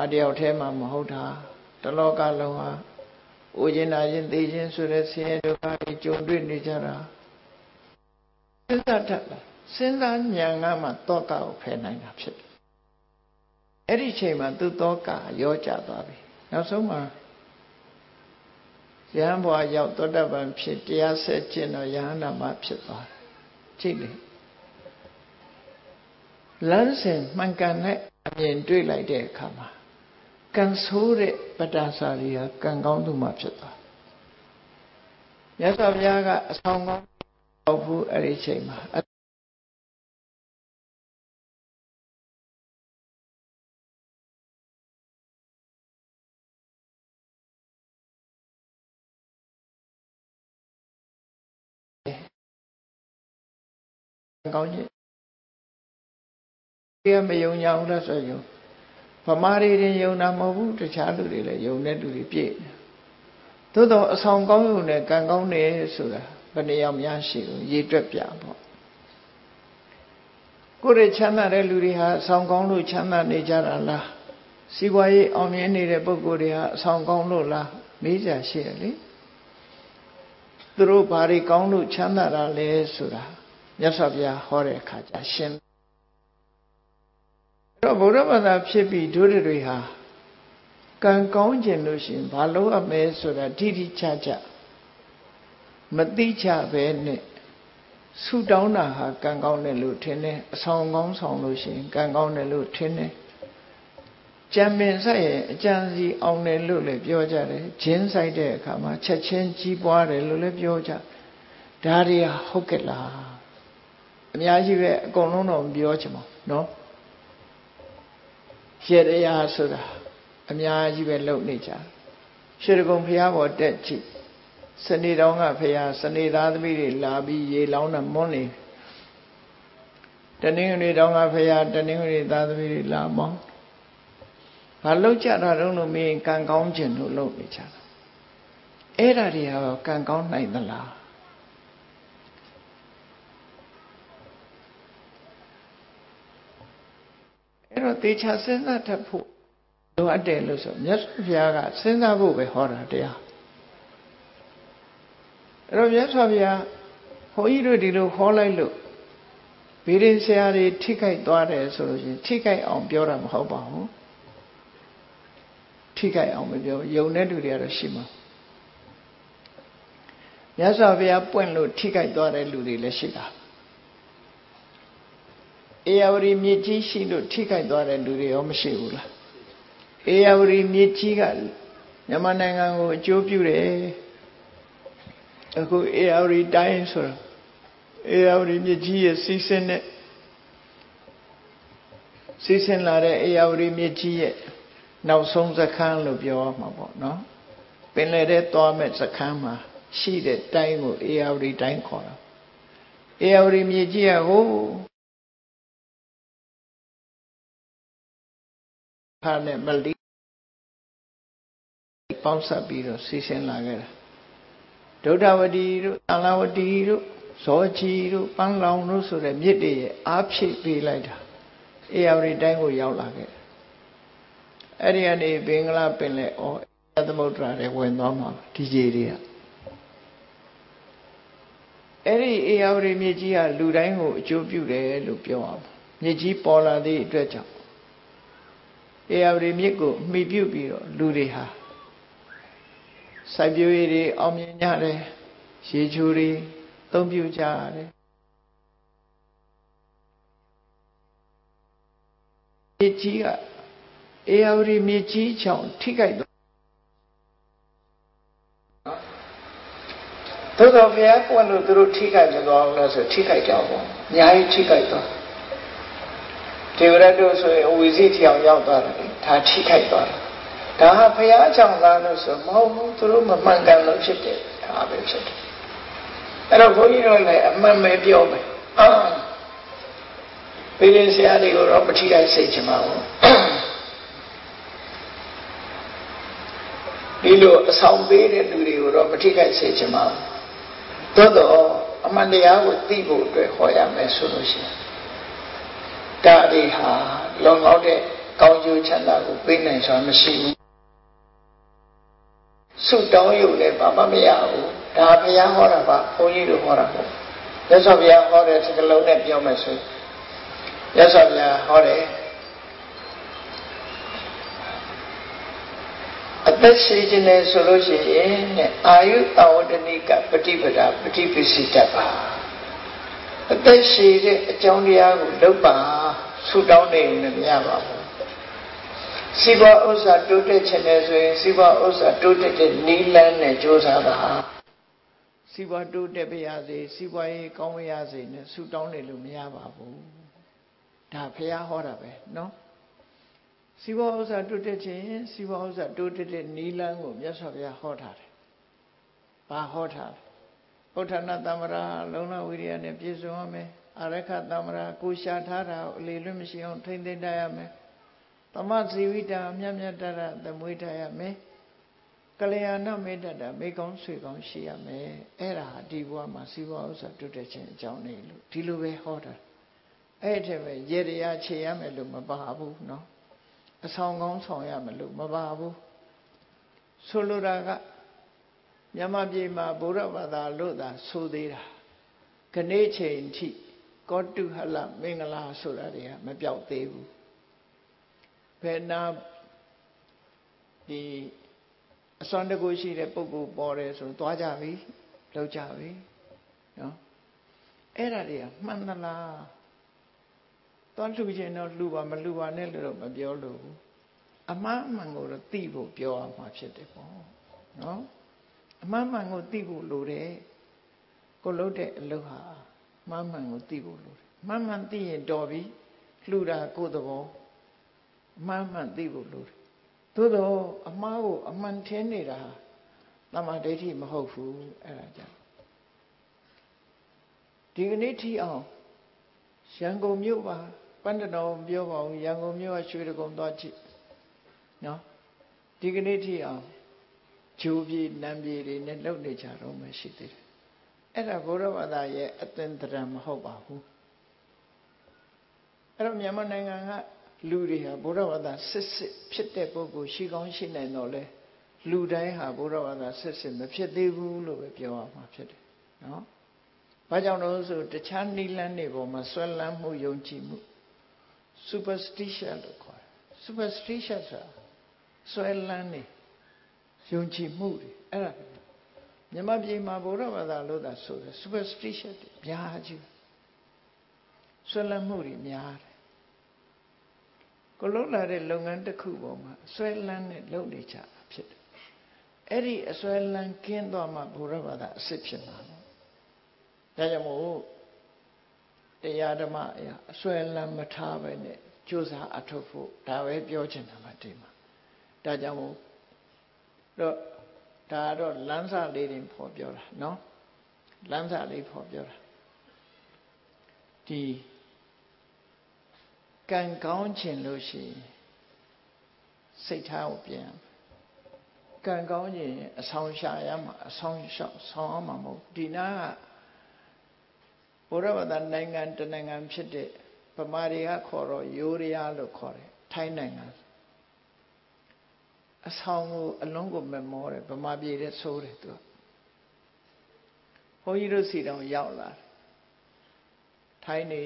အတယောက်တည်းမှမဟုတ်တာတလောကလုံးဟာအိုခြင်းနာခြင်းသိခြင်းဆိုတဲ့ဆင်းရဲဒုက္ခတွေကြုံတွေ့နေကြတာစဉ်းစားတတ်လားစဉ်းစားဉာဏ်ကမှတောကကိုဖယ်နိုင်တာဖြစ်တယ် အဲ့ဒီချိန်မှာသူသောကရောကြသွားပြီနောက်ဆုံးမှာယဟန်ဘွားရောက်သောတပန်ဖြစ်တရားဆက်ကျင့်တော့ယဟန္တာမဖြစ်သွားတယ်ကြည့်လေလမ်းစဉ်မှန်ကန်တဲ့အမြင်တွေ့လိုက်တဲ့အခါမှာကံဆိုးတဲ့ပတ္တစာရီဟာကံကောင်းသူမှဖြစ်သွားမြတ်စွာဘုရားကအဆောင်ကောင်းပေါ့ဘူးအဲ့ဒီချိန်မှာ ကောင်းကြီးဒီမယုံကြဘူးလားဆိုယုံဗမာတွေတင်ယုံတာမဟုတ်ဘူးတခြားလူတွေလည်းယုံတဲ့လူတွေပြည့်တယ်သို့တော့အဆောင်ကောင်းယုံနဲ့ကံကောင်းတယ်ဆိုတာဘယ်နှယောက်များရှိလို့ရေတွက်ပြပေါ့ကိုယ်ရဲ့ချမ်းသာတဲ့လူတွေဟာအဆောင်ကောင်းလို့ချမ်းသာနေကြတာလားစီးပွားရေးအောင်မြင်နေတဲ့ပုဂ္ဂိုလ်တွေဟာအဆောင်ကောင်းလို့လားမေးကြရှိရလေသူတို့ဘာတွေကောင်းလို့ချမ်းသာတာလဲဆိုတာ မြတ်စွာဘုရားဟောတဲ့အခါကျရှင်းအဲ့တော့ဗုဒ္ဓဘာသာဖြစ်ပြီးဒုရတွေဟာကံကောင်းခြင်းလို့ရှိရင်ဘာလို့အမဲဆိုတာတိတိကျကျမသိချပဲနဲ့ဆူတောင်းတာဟာကံကောင်းတယ်လို့ထင်တယ်အဆောင်ကောင်းဆောင်လို့ရှိရင်ကံကောင်းတယ်လို့ထင်တယ်ကြံပင်ဆိုင်ရဲ့အကြံစီအောင်တယ်လို့လည်းပြောကြတယ်ဂျင်းဆိုင်တဲ့အခါမှာချက်ချင်းကြီးပွားတယ်လို့လည်းပြောကြဒါတွေဟုတ်ကဲ့လား အများကြီးပဲအကုန်လုံးတော့မပြောချင်ပါဘူးနော်ရှေတရားဆိုတာအများကြီးပဲလုံနေကြရှေတကုံဖះပေါ်တက်ကြည့်စနေတော်ကဖះစနေသားသမီးတွေလာပြီးရေလောင်းနဲ့မွန်းနေတနင်္ဂနွေတော်ကဖះတနင်္ဂနွေသားသမီးတွေလာမောင်းဘာလောက်ကြတာတုံးလို့မင်းကံကောင်းခြင်းလို့လုပ်နေကြတာအဲ့ဒါတွေကတော့ကံကောင်းနိုင်သလား အဲ့တော့တေချာစဉ်းစားတတ်ဖို့လိုအပ်တယ်လို့ဆိုမြတ်စွာဘုရားကစဉ်းစားဖို့ပဲဟောတာတရားအဲ့တော့မြတ်စွာဘုရားဘုန်းကြီးတို့ဒီလိုခေါ်လိုက်လို့ဗီရင်ဆရာတွေထိခိုက်သွားတယ်ဆိုလို့ရှိရင်ထိခိုက်အောင်ပြောတာမဟုတ်ပါဘူးထိခိုက်အောင်မပြောယုံတဲ့လူတွေကတော့ရှိမှာမြတ်စွာဘုရားပွင့်လို့ထိခိုက်သွားတဲ့လူတွေလည်းရှိတာ အေယဝရီမြေကြီးရှိလို့ထိခိုက်သွားတဲ့လူတွေရောမရှိဘူးလားအေယဝရီမြေကြီးကမြန်မာနိုင်ငံကိုအကျိုးပြုတယ်အခုအေယဝရီတိုင်းဆိုတော့အေယဝရီမြေကြီးရဲ့စီးဆင်းတဲ့စီးဆင်းလာတဲ့အေယဝရီမြေကြီးရဲ့နောက်ဆုံးစခန်းလို့ပြောရမှာပေါ့နော်ပင်လယ်ထဲသွားမဲ့စခန်းမှာရှိတဲ့တိုင်းကိုအေယဝရီတိုင်းခေါ်တာအေယဝရီမြေကြီးကဟို နဲ့မလီပေါင်းဆက်ပြီးတော့စီစဉ်လာခဲ့တာဒုဒ္ဓဝတီတို့အလဝတီတို့ဇောချီတို့ပန်းလောင်တို့ဆိုတဲ့မြစ်တွေရဲ့အားဖြည့်ပေးလိုက်တာအေယဝရီတိုင်းကိုရောက်လာခဲ့အဲ့ဒီကနေဘင်္ဂလားပင်လယ်ဩရသမုဒ္ဒရာတွေဝင်သွားမှာဒီကြီးတွေကအဲ့ဒီအေယဝရီမြစ်ကြီးကလူတိုင်းကိုအကျိုးပြုတယ်လို့ပြောအောင်မြစ်ကြီးပေါ်လာသည့်အတွက်ကြောင့် အေယဝရီမြစ်ကိုမှီပြုပြီးတော့လူတွေဟာစိုက်ပျိုးရေးတွေအောင်မြင်ကြတယ်ရေချိုးတွေသုံးပြုကြရတယ်မြေကြီးကအေယာဝတီမြေကြီးချောင်းထိခိုက်တော့သို့တော်ဘုရားပွင့်လို့သူတို့ထိခိုက်မသွားဘူးလားဆိုထိခိုက်ကြပါအများကြီးထိခိုက်သွား ဒေဝရတ်တို့ဆိုရင်အဝီစီထီအောင်ရောက်သွားတယ်ဒါထိခိုက်သွားတယ်ဒါဟာဘုရားကြောင့်လားလို့ဆိုမဟုတ်ဘူးသူတို့မမှန်ကန်လို့ဖြစ်တယ်ဒါပဲဖြစ်တယ်အဲ့တော့ဘုန်းကြီးတို့လည်းအမှန်ပဲပြောမယ်အာပြည်ရင်ဆရာတွေကိုတော့မထိခိုက်စိတ်ချင်ပါဘူးဒီလိုအဆောင်ပေးတဲ့လူတွေကိုတော့မထိခိုက်စေချင်ပါဘူးသို့တော့အမှန်တရားကိုသိဖို့အတွက်ဟောရမယ်ဆိုလို့ရှိရင် ဒါတွေဟာလုံလောက်တဲ့ကောင်းကျိုးချမ်းသာကိုပေးနိုင်စွာမရှိဘူးဆုတောင်းရုံနဲ့ဘာမှမရဘူးဒါဘုရားဟောတာပါဘုန်းကြီးတို့ဟောတာပေါ့မြတ်စွာဘုရားဟောတဲ့စကားလုံးနဲ့ပြောမယ်ဆိုမြတ်စွာဘုရားဟောတယ်အသက်ရှိခြင်းနဲ့ဆိုလို့ရှိရင်တဲ့အာယုတဝတ္တနိကပฏิပဒါပฏิပစိတတ်ပါ အသက်ရှိတဲ့အကြောင်းတရားကိုလုပ်ပါဆုတောင်းနေရင်မရပါဘူးစီးပွားဥစ္စာတိုးတက်ခြင်းနဲ့ဆိုရင်စီးပွားဥစ္စာတိုးတက်တဲ့နီးလန်းနဲ့ကြိုးစားပါစီးပွားတိုးတက်ပါရစေစီးပွားရေးကောင်းပါရစေနဲ့ဆုတောင်းနေလို့မရပါဘူးဒါဖះဟောတာပဲเนาะစီးပွားဥစ္စာတိုးတက်ခြင်းစီးပွားဥစ္စာတိုးတက်တဲ့နီလန်းကိုမြတ်စွာဘုရားဟောထားတယ်။ဘာဟောထားလဲ။ ဥဋ္ဌာဏတမ္မရာလုံလဝိရိယနဲ့ပြည့်စုံရမယ်။အရခတမ္မရာကိုရှာထားတာကိုအလေလွတ်မရှိအောင်ထိမ့်သိမ့်တတ်ရမယ်။သမဇီဝိတာမြတ်မြတ်တရသမွေးထားရမယ်။ကလျာဏမေတ္တာမိကောင်းဆွေကောင်းရှိရမယ်။အဲ့ဒါဒီဘဝမှာစီးပွားဥစ္စာတိုးတက်ခြင်းအကြောင်းနေလို့ဒီလိုပဲဟောတာ။အဲ့ဒီထဲမှာရေတရားခြေရမယ်လို့မပါဘူးเนาะ။အဆောင်ကောင်းဆောင်ရမလို့မပါဘူးဆိုလိုတာက မြန်မာပြည်မှာဗုဒ္ဓဘာသာလို့သာဆိုသေးတာခဏိချိန်ထိကောတုဟလမင်္ဂလာဆိုတာတွေကမပြောက်သေးဘူးဘယ်နာဒီအစွမ်းတကူရှိတဲ့ပုဂ္ဂိုလ်ပေါ်တယ်ဆိုသွားကြပြီလောက်ကြပြီနော်အဲ့ဒါတွေကမှန်သလားသွားလှူခြင်းတော့လှူပါမလှူပါနဲ့လို့တော့မပြောလို့ဘူးအမှားအမှန်ကိုတော့သိဖို့ပြောရမှာဖြစ်တယ်ပေါ့နော် အမှားမှန်ကိုသိဖို့လိုတယ်ကိုလုပ်တဲ့အလုပ်ဟာမှားမှန်ကိုသိဖို့လိုတယ်မှန်မှန်သိရင်တော်ပြီလှူတာကိုယ်သဘောအမှားမှန်သိဖို့လိုတယ်သို့တော့အမှားကိုအမှန်ထင်းနေတာတမ္မာဒိဋ္ဌိမဟုတ်ဘူးအဲ့ဒါကြောင့်ဒီကနေ့ထိအောင်ရန်ကုန်မြို့ပါပန္တတော်ပြောပါဦးရန်ကုန်မြို့ကရွှေတကုံသွားကြည့်နော်ဒီကနေ့ထိအောင် ဂျိုးပြေနံပြေတွေနဲ့လှုပ်နေကြတော့မှရှိသေးတယ်အဲ့ဒါဘုရားဘာသာရဲ့အသင်္တရံမဟုတ်ပါဘူးအဲ့တော့မြန်မာနိုင်ငံကလူတွေဟာဘုရားဘာသာစစ်စစ်ဖြစ်တဲ့ပုဂ္ဂိုလ်ရှိကောင်းရှိနိုင်တော့လဲလူတိုင်းဟာဘုရားဘာသာစစ်စစ်မဖြစ်သေးဘူးလို့ပဲပြောရမှာဖြစ်တယ်နော်ဘာကြောင့်လို့ဆိုတခြားနိလန်းတွေပေါ်မှာဆွဲလန်းမှုယုံကြည်မှု superstition လို့ခေါ်တယ် superstition ဆိုတာဆွဲလန်းနေ ယုံကြည်မှုတွေအဲ့ဒါမြမပြည်မှာဘုရားဘာသာလို့သာဆိုတယ် superstition တွေများကြီးဆွဲလန်းမှုတွေများတယ်ကိုလုံးလာတဲ့လုပ်ငန်းတစ်ခုပေါ်မှာဆွဲလန်းနဲ့လုပ်နေကြတာဖြစ်တယ်အဲ့ဒီအဆွဲလန်းကင်းသွားမှဘုရားဘာသာအစ်စ်ဖြစ်မှာဒါကြောင့်မို့တရားဓမ္မအရာအဆွဲလန်းမထားပဲနဲ့ကြိုးစားအထုတ်ဖို့ဒါပဲပြောချင်တာပါဒီမှာဒါကြောင့်မို့ တော့ဒါတော့လမ်းစာလေးတွေဖော်ပြောတာနော်လမ်းစာလေးဖော်ပြောတာဒီကံကောင်းခြင်းလို့ရှိရင်စိတ်ထားကိုပြန်ကံကောင်းခြင်းအဆောင်ရှာရမှာအဆောင်ရှောက်ဆောင်အောင်မှာမဟုတ်ဒီနာကဘုရားဘာသာနိုင်ငံတနိုင်ငံဖြစ်တဲ့ဗမာတွေကခေါ်တော့ယိုးရယာလို့ခေါ်တယ်ထိုင်းနိုင်ငံ အဆောင်ကိုအလုံးကိုမမောတယ်ဗမာပြည်တဲ့ဆိုးတယ်သူကဘုန်းကြီးတို့စီတောင်ရောက်လာထိုင်းနေ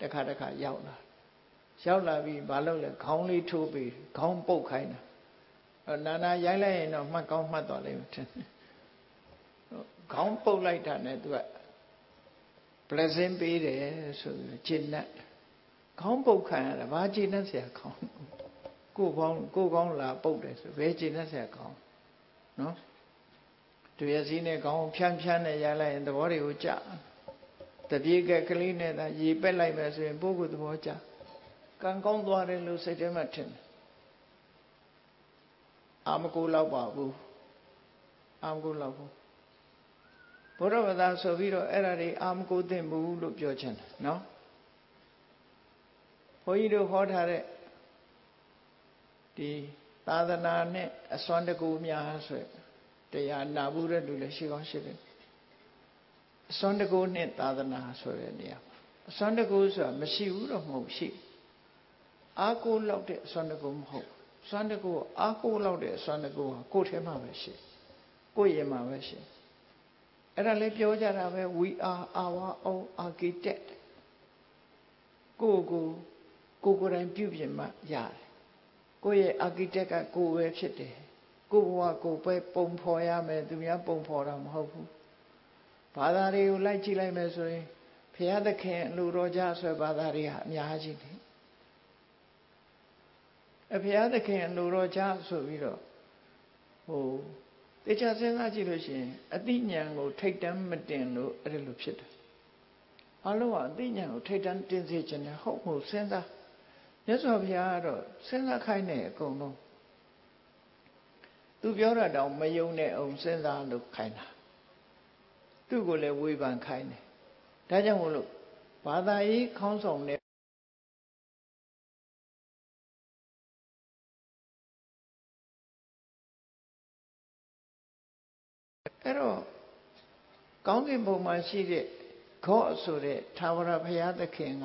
တခါတခါရောက်လာရောက်လာပြီးမလုပ်လဲခေါင်းလေးထိုးပြီးခေါင်းပုတ်ခိုင်းတာနာနာရိုက်လိုက်ရင်တော့မှတ်ကောင်းမှတ်သွားလိမ့်မယ်ထင်ခေါင်းပုတ်လိုက်တာနဲ့သူက blessing ပေးတယ်ဆိုပြီးကျင့်တတ်ခေါင်းပုတ်ခံရတာဘာကျင့်တတ်ဆရာခေါင်း ကိုကောင်းကိုကောင်းလာပုတ်တယ်ဆိုဘယ်ကျင့်တတ်ဆရာခေါင်းနော်သူရစည်းနဲ့ခေါင်းဖြန်းဖြန်းနဲ့ရလိုက်ရင်သဘောတွေကိုကြတပြေကကလေးနဲ့သာရေပက်လိုက်မယ်ဆိုရင်ပုဂ္ဂိုလ်သဘောကြကံကောင်းသွားတယ်လို့စိတ်ထဲမှာထင်တယ်အာမကိုလောက်ပါဘူးအာမကိုလောက်ဘူးဘုရားဗသာဆိုပြီးတော့အဲ့ဒါတွေအာမကိုသင့်ဘူးလို့ပြောချင်တယ်နော်ဘုန်းကြီးတို့ဟောထားတဲ့ ဒီသာသနာနဲ့အစွမ်းတကူများဆိုတရားနာဘူးတဲ့လူလည်းရှိကောင်းရှိတယ်အစွမ်းတကူနဲ့သာသနာဆိုတဲ့နေရာအစွမ်းတကူဆိုတာမရှိဘူးတော့မဟုတ်ရှိအာကိုလောက်တဲ့အစွမ်းတကူမဟုတ်စွမ်းတကူအာကိုလောက်တဲ့အစွမ်းတကူဟာကိုယ်ထဲမှာပဲရှိကိုယ်ရင်မှာပဲရှိအဲ့ဒါလေးပြောကြတာပဲ we are our own architect ကိုကိုကိုကိုယ်တိုင်ပြုပြင်မှရတယ် ကိုယ့်ရဲ့ architect ကကိုယ်ပဲဖြစ်တယ်ကိုဘဝကိုပဲပုံဖော်ရမယ်သူများပုံဖော်တာမဟုတ်ဘူးဘာသာတွေကိုလိုက်ကြည့်လိုက်မယ်ဆိုရင်ဘုရားသခင်လူတော်ကြဆွဲဘာသာတွေဟာအများကြီးတယ်အဘုရားသခင်လူတော်ကြဆိုပြီးတော့ဟိုတေချာစဉ်းစားကြည့်လို့ရှိရင်အတိညာဏ်ကို ထိတ်တန်းမတင်လို့အဲ့လိုဖြစ်တယ်အလုံးကအတိညာဏ်ကိုထိတ်တန်းတင်စေခြင်းနဲ့ဟုတ်မှုစဉ်းစား မြတ်စွာဘုရားကတော့စဉ်းစားခိုင်းတယ်အကုန်လုံးသူပြောတာတောင်မယုံတဲ့အောင်စဉ်းစားလို့ခိုင်းတာသူ့ကိုလည်းဝေဖန်ခိုင်းတယ်ဒါကြောင့်မို့လို့ဘာသာရေးခေါင်းဆောင်တဲ့အဲ့တော့ကောင်းကင်ဘုံမှာရှိတဲ့ခော့ဆိုတဲ့သာဝရဘုရားသခင်က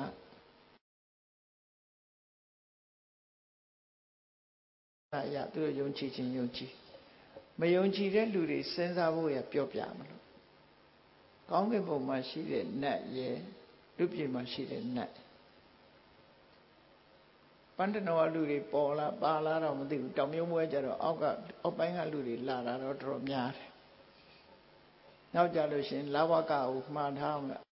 အဲ့ရသူတို့ယုံကြည်ခြင်းယုံကြည်မယုံကြည်တဲ့လူတွေစဉ်းစားဖို့ရပြောပြမလို့ကောင်းကင်ဘုံမှာရှိတဲ့နတ်ရဲ့လူပြေမှာရှိတဲ့နတ်ပန္တနောလူတွေပေါ်လာပါလာတော့မသိဘူးတောင်မြုံမွဲကြတော့အောက်ကအောက်ပိုင်းကလူတွေလာတာတော့တော်တော်များတယ်နောက်ကြလို့ရှင်လဝကကိုမှားထားအောင်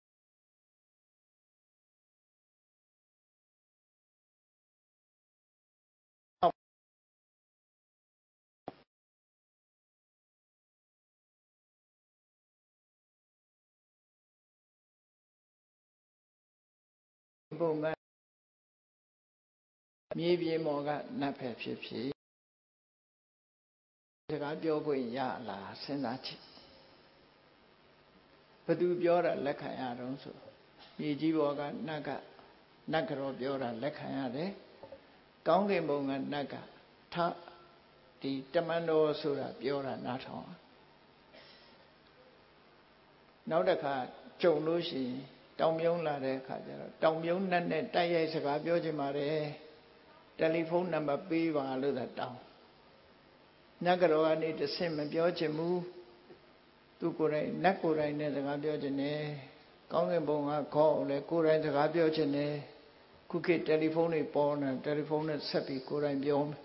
ပုံကမြေပြင်ပေါ်ကနတ်ဖက်ဖြစ်ဖြစ်စကားပြောခွင့်ရလားစဉ်းစားကြည့်ဘသူပြောတာလက်ခံရတော့ဆိုမြေကြီးပေါ်ကနတ်ကနတ်ကြောပြောတာလက်ခံရတယ်ကောင်းကင်ဘုံကနတ်ကထဒီတမန်တော်ဆိုတာပြောတာနားထောင်နောက်တစ်ခါကြုံလို့ရှိရင် တောင်မြုံလာတဲ့အခါကျတော့တောင်မြုံနဲ့နဲ့တိုက်ရိုက်စကားပြောချင်ပါတယ်တယ်လီဖုန်းနံပါတ်ပေးပါလို့သာတောင်းနတ်ကတော်ကနေတဆင့်မပြောချင်ဘူးသူကိုယ်တိုင်နတ်ကိုယ်တိုင်နဲ့စကားပြောချင်တယ်ကောင်းကင်ဘုံကခေါ်လဲကိုယ်တိုင်စကားပြောချင်တယ်ခုခေတ်တယ်လီဖုန်းတွေပေါ်နေတယ်လီဖုန်းနဲ့ဆက်ပြီးကိုယ်တိုင်ပြောမယ်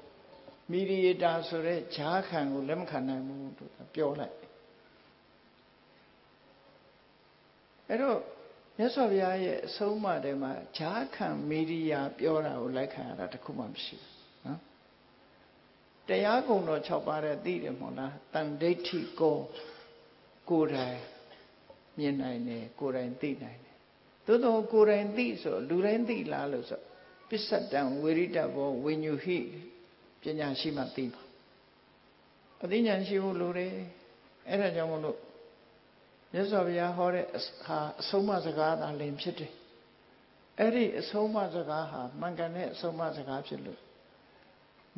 မီဒီယေတာဆိုတဲ့ဈာခံကိုလက်မခံနိုင်ဘူးသူပြောလိုက်အဲ့တော့ မြတ်စွာဘုရားရဲ့အဆုံးအမထဲမှာဈာခံမီဒီယာပြောတာကိုလိုက်ခံရတာတခုမှမရှိဘူးနော်တရားကုံတော်6ပါးတဲ့သိတယ်မဟုတ်လားတန်ဒိဋ္ဌိကိုကိုယ်တိုင်မြင်နိုင်တယ်ကိုယ်တိုင်သိနိုင်တယ်သို့တော့ကိုယ်တိုင်သိဆိုလူတိုင်းသိလားလို့ဆိုပစ္စတံဝေရိတဘောဝိညုဟိပညာရှိမှသိမှာအသိဉာဏ်ရှိဖို့လိုတယ်အဲ့ဒါကြောင့်မလို့ မြတ်စွာဘုရားဟောတဲ့ဟာအဆုံးအမစကားသာလင်ဖြစ်တယ်အဲ့ဒီအဆုံးအမစကားဟာမှန်ကန်တဲ့အဆုံးအမစကားဖြစ်လို့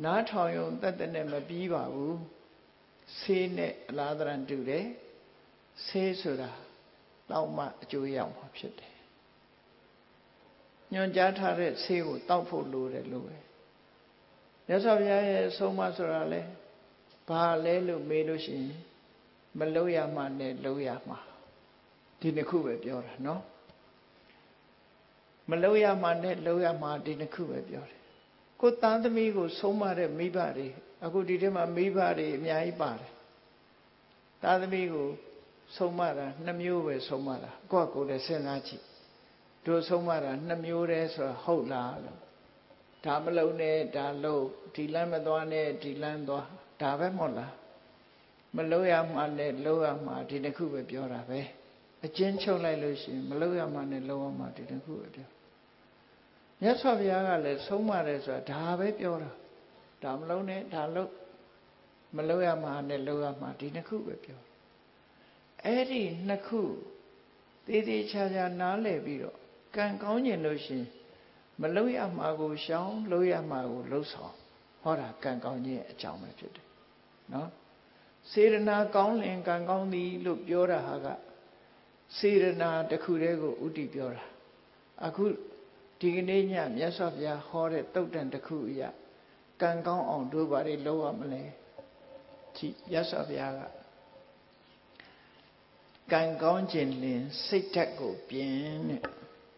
နားထောင်ရုံတတ်တဲ့နဲ့မပြီးပါဘူးဆေးနဲ့အလားတရံတူတယ်ဆေးဆိုတာတောက်မှအကျိုးရမှာဖြစ်တယ်ညွန်ကြားထားတဲ့ဆေးကိုတောက်ဖို့လိုတယ်လို့ပဲမြတ်စွာဘုရားရဲ့အဆုံးအမဆိုတာလဲဘာလဲလို့မေးလို့ရှိရင် မလုံးရမှနဲ့လုံးရမှဒီနှစ်ခုပဲပြောတာနော်မလုံးရမှနဲ့လုံးရမှဒီနှစ်ခုပဲပြောတယ်ကိုသားသမီးကိုဆုံးမတဲ့မိဘတွေအခုဒီထဲမှာမိဘတွေအများကြီးပါတယ်သားသမီးကိုဆုံးမတာနှစ်မျိုးပဲဆုံးမတာကိုယ့်ကိုယ်လည်းစဉ်းစားကြည့်တို့ဆုံးမတာနှစ်မျိုးတည်းဆိုတာဟုတ်လားလို့ဒါမလုံးနဲ့ဒါလုံးဒီလမ်းမသွားနဲ့ဒီလမ်းသွားဒါပဲမဟုတ်လား မလို့ရမှနဲ့လို့ရမှဒီတစ်ခုပဲပြောတာပဲအချင်းချုပ်လိုက်လို့ရှိရင်မလို့ရမှနဲ့လို့ရမှဒီတစ်ခုပဲပြောမြတ်စွာဘုရားကလည်းဆုံးမတယ်ဆိုတာဒါပဲပြောတာဒါမလုံးနဲ့ဒါလို့မလို့ရမှနဲ့လို့ရမှဒီနှစ်ခုပဲပြောအဲ့ဒီနှစ်ခုသေးသေးချာချာနားလည်ပြီးတော့ကံကောင်းကျင်လို့ရှိရင်မလို့ရမှာကိုရှောင်လို့ရမှာကိုလှုပ်ဆောင်ဟောတာကံကောင်းခြင်းအကြောင်းပဲဖြစ်တယ်နော် စေရနာကောင်းလင်ကံကောင်းသည်လို့ပြောတာဟာကစေရနာတစ်ခုတည်းကိုဥတည်ပြောတာအခုဒီကနေ့ညမြတ်စွာဘုရားဟောတဲ့တုတ်တန်တစ်ခုအရာကံကောင်းအောင်တို့ဘာတွေလုပ်ရမလဲဒီမြတ်စွာဘုရားကကံကောင်းခြင်းလင်စိတ်ဓာတ်ကိုပြင်တဲ့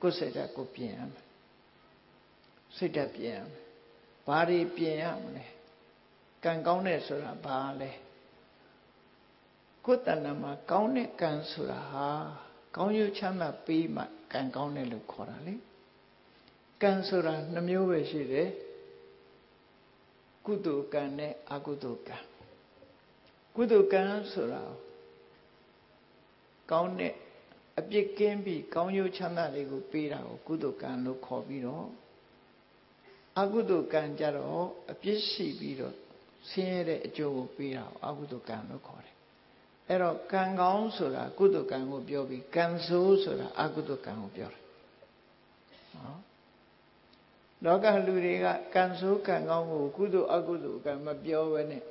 ကိုယ်စိတ်ဓာတ်ကိုပြင်ရမယ်စိတ်ဓာတ်ပြင်ရမယ်ဘာတွေပြင်ရမလဲကံကောင်းတဲ့ဆိုတာဘာလဲ ကိုယ်တဏ္ဍမှာကောင်းတဲ့ကံဆိုတာဟာကောင်းကျိုးချမ်းသာပေးမှကံကောင်းတယ်လို့ခေါ်တာလေကံဆိုတာနှမျိုးပဲရှိတယ်ကုသိုလ်ကံနဲ့အကုသိုလ်ကံကုသိုလ်ကံဆိုတာကောင်းတဲ့အပြစ်ကင်းပြီးကောင်းကျိုးချမ်းသာတွေကိုပေးတာကိုကုသိုလ်ကံလို့ခေါ်ပြီးတော့အကုသိုလ်ကံကြတော့အပြစ်ရှိပြီးတော့ဆင်းရဲတဲ့အကျိုးကိုပေးတာကိုအကုသိုလ်ကံလို့ခေါ်တယ် အဲ့တော့ကံကောင်းဆိုတာကုသိုလ်ကံကိုပြောပြီးကံဆိုးဆိုတာအကုသိုလ်ကံကိုပြောတယ်နော်လောကလူတွေကကံဆိုးကံကောင်းကိုကုသိုလ်အကုသိုလ်ကံမပြောဘဲနဲ့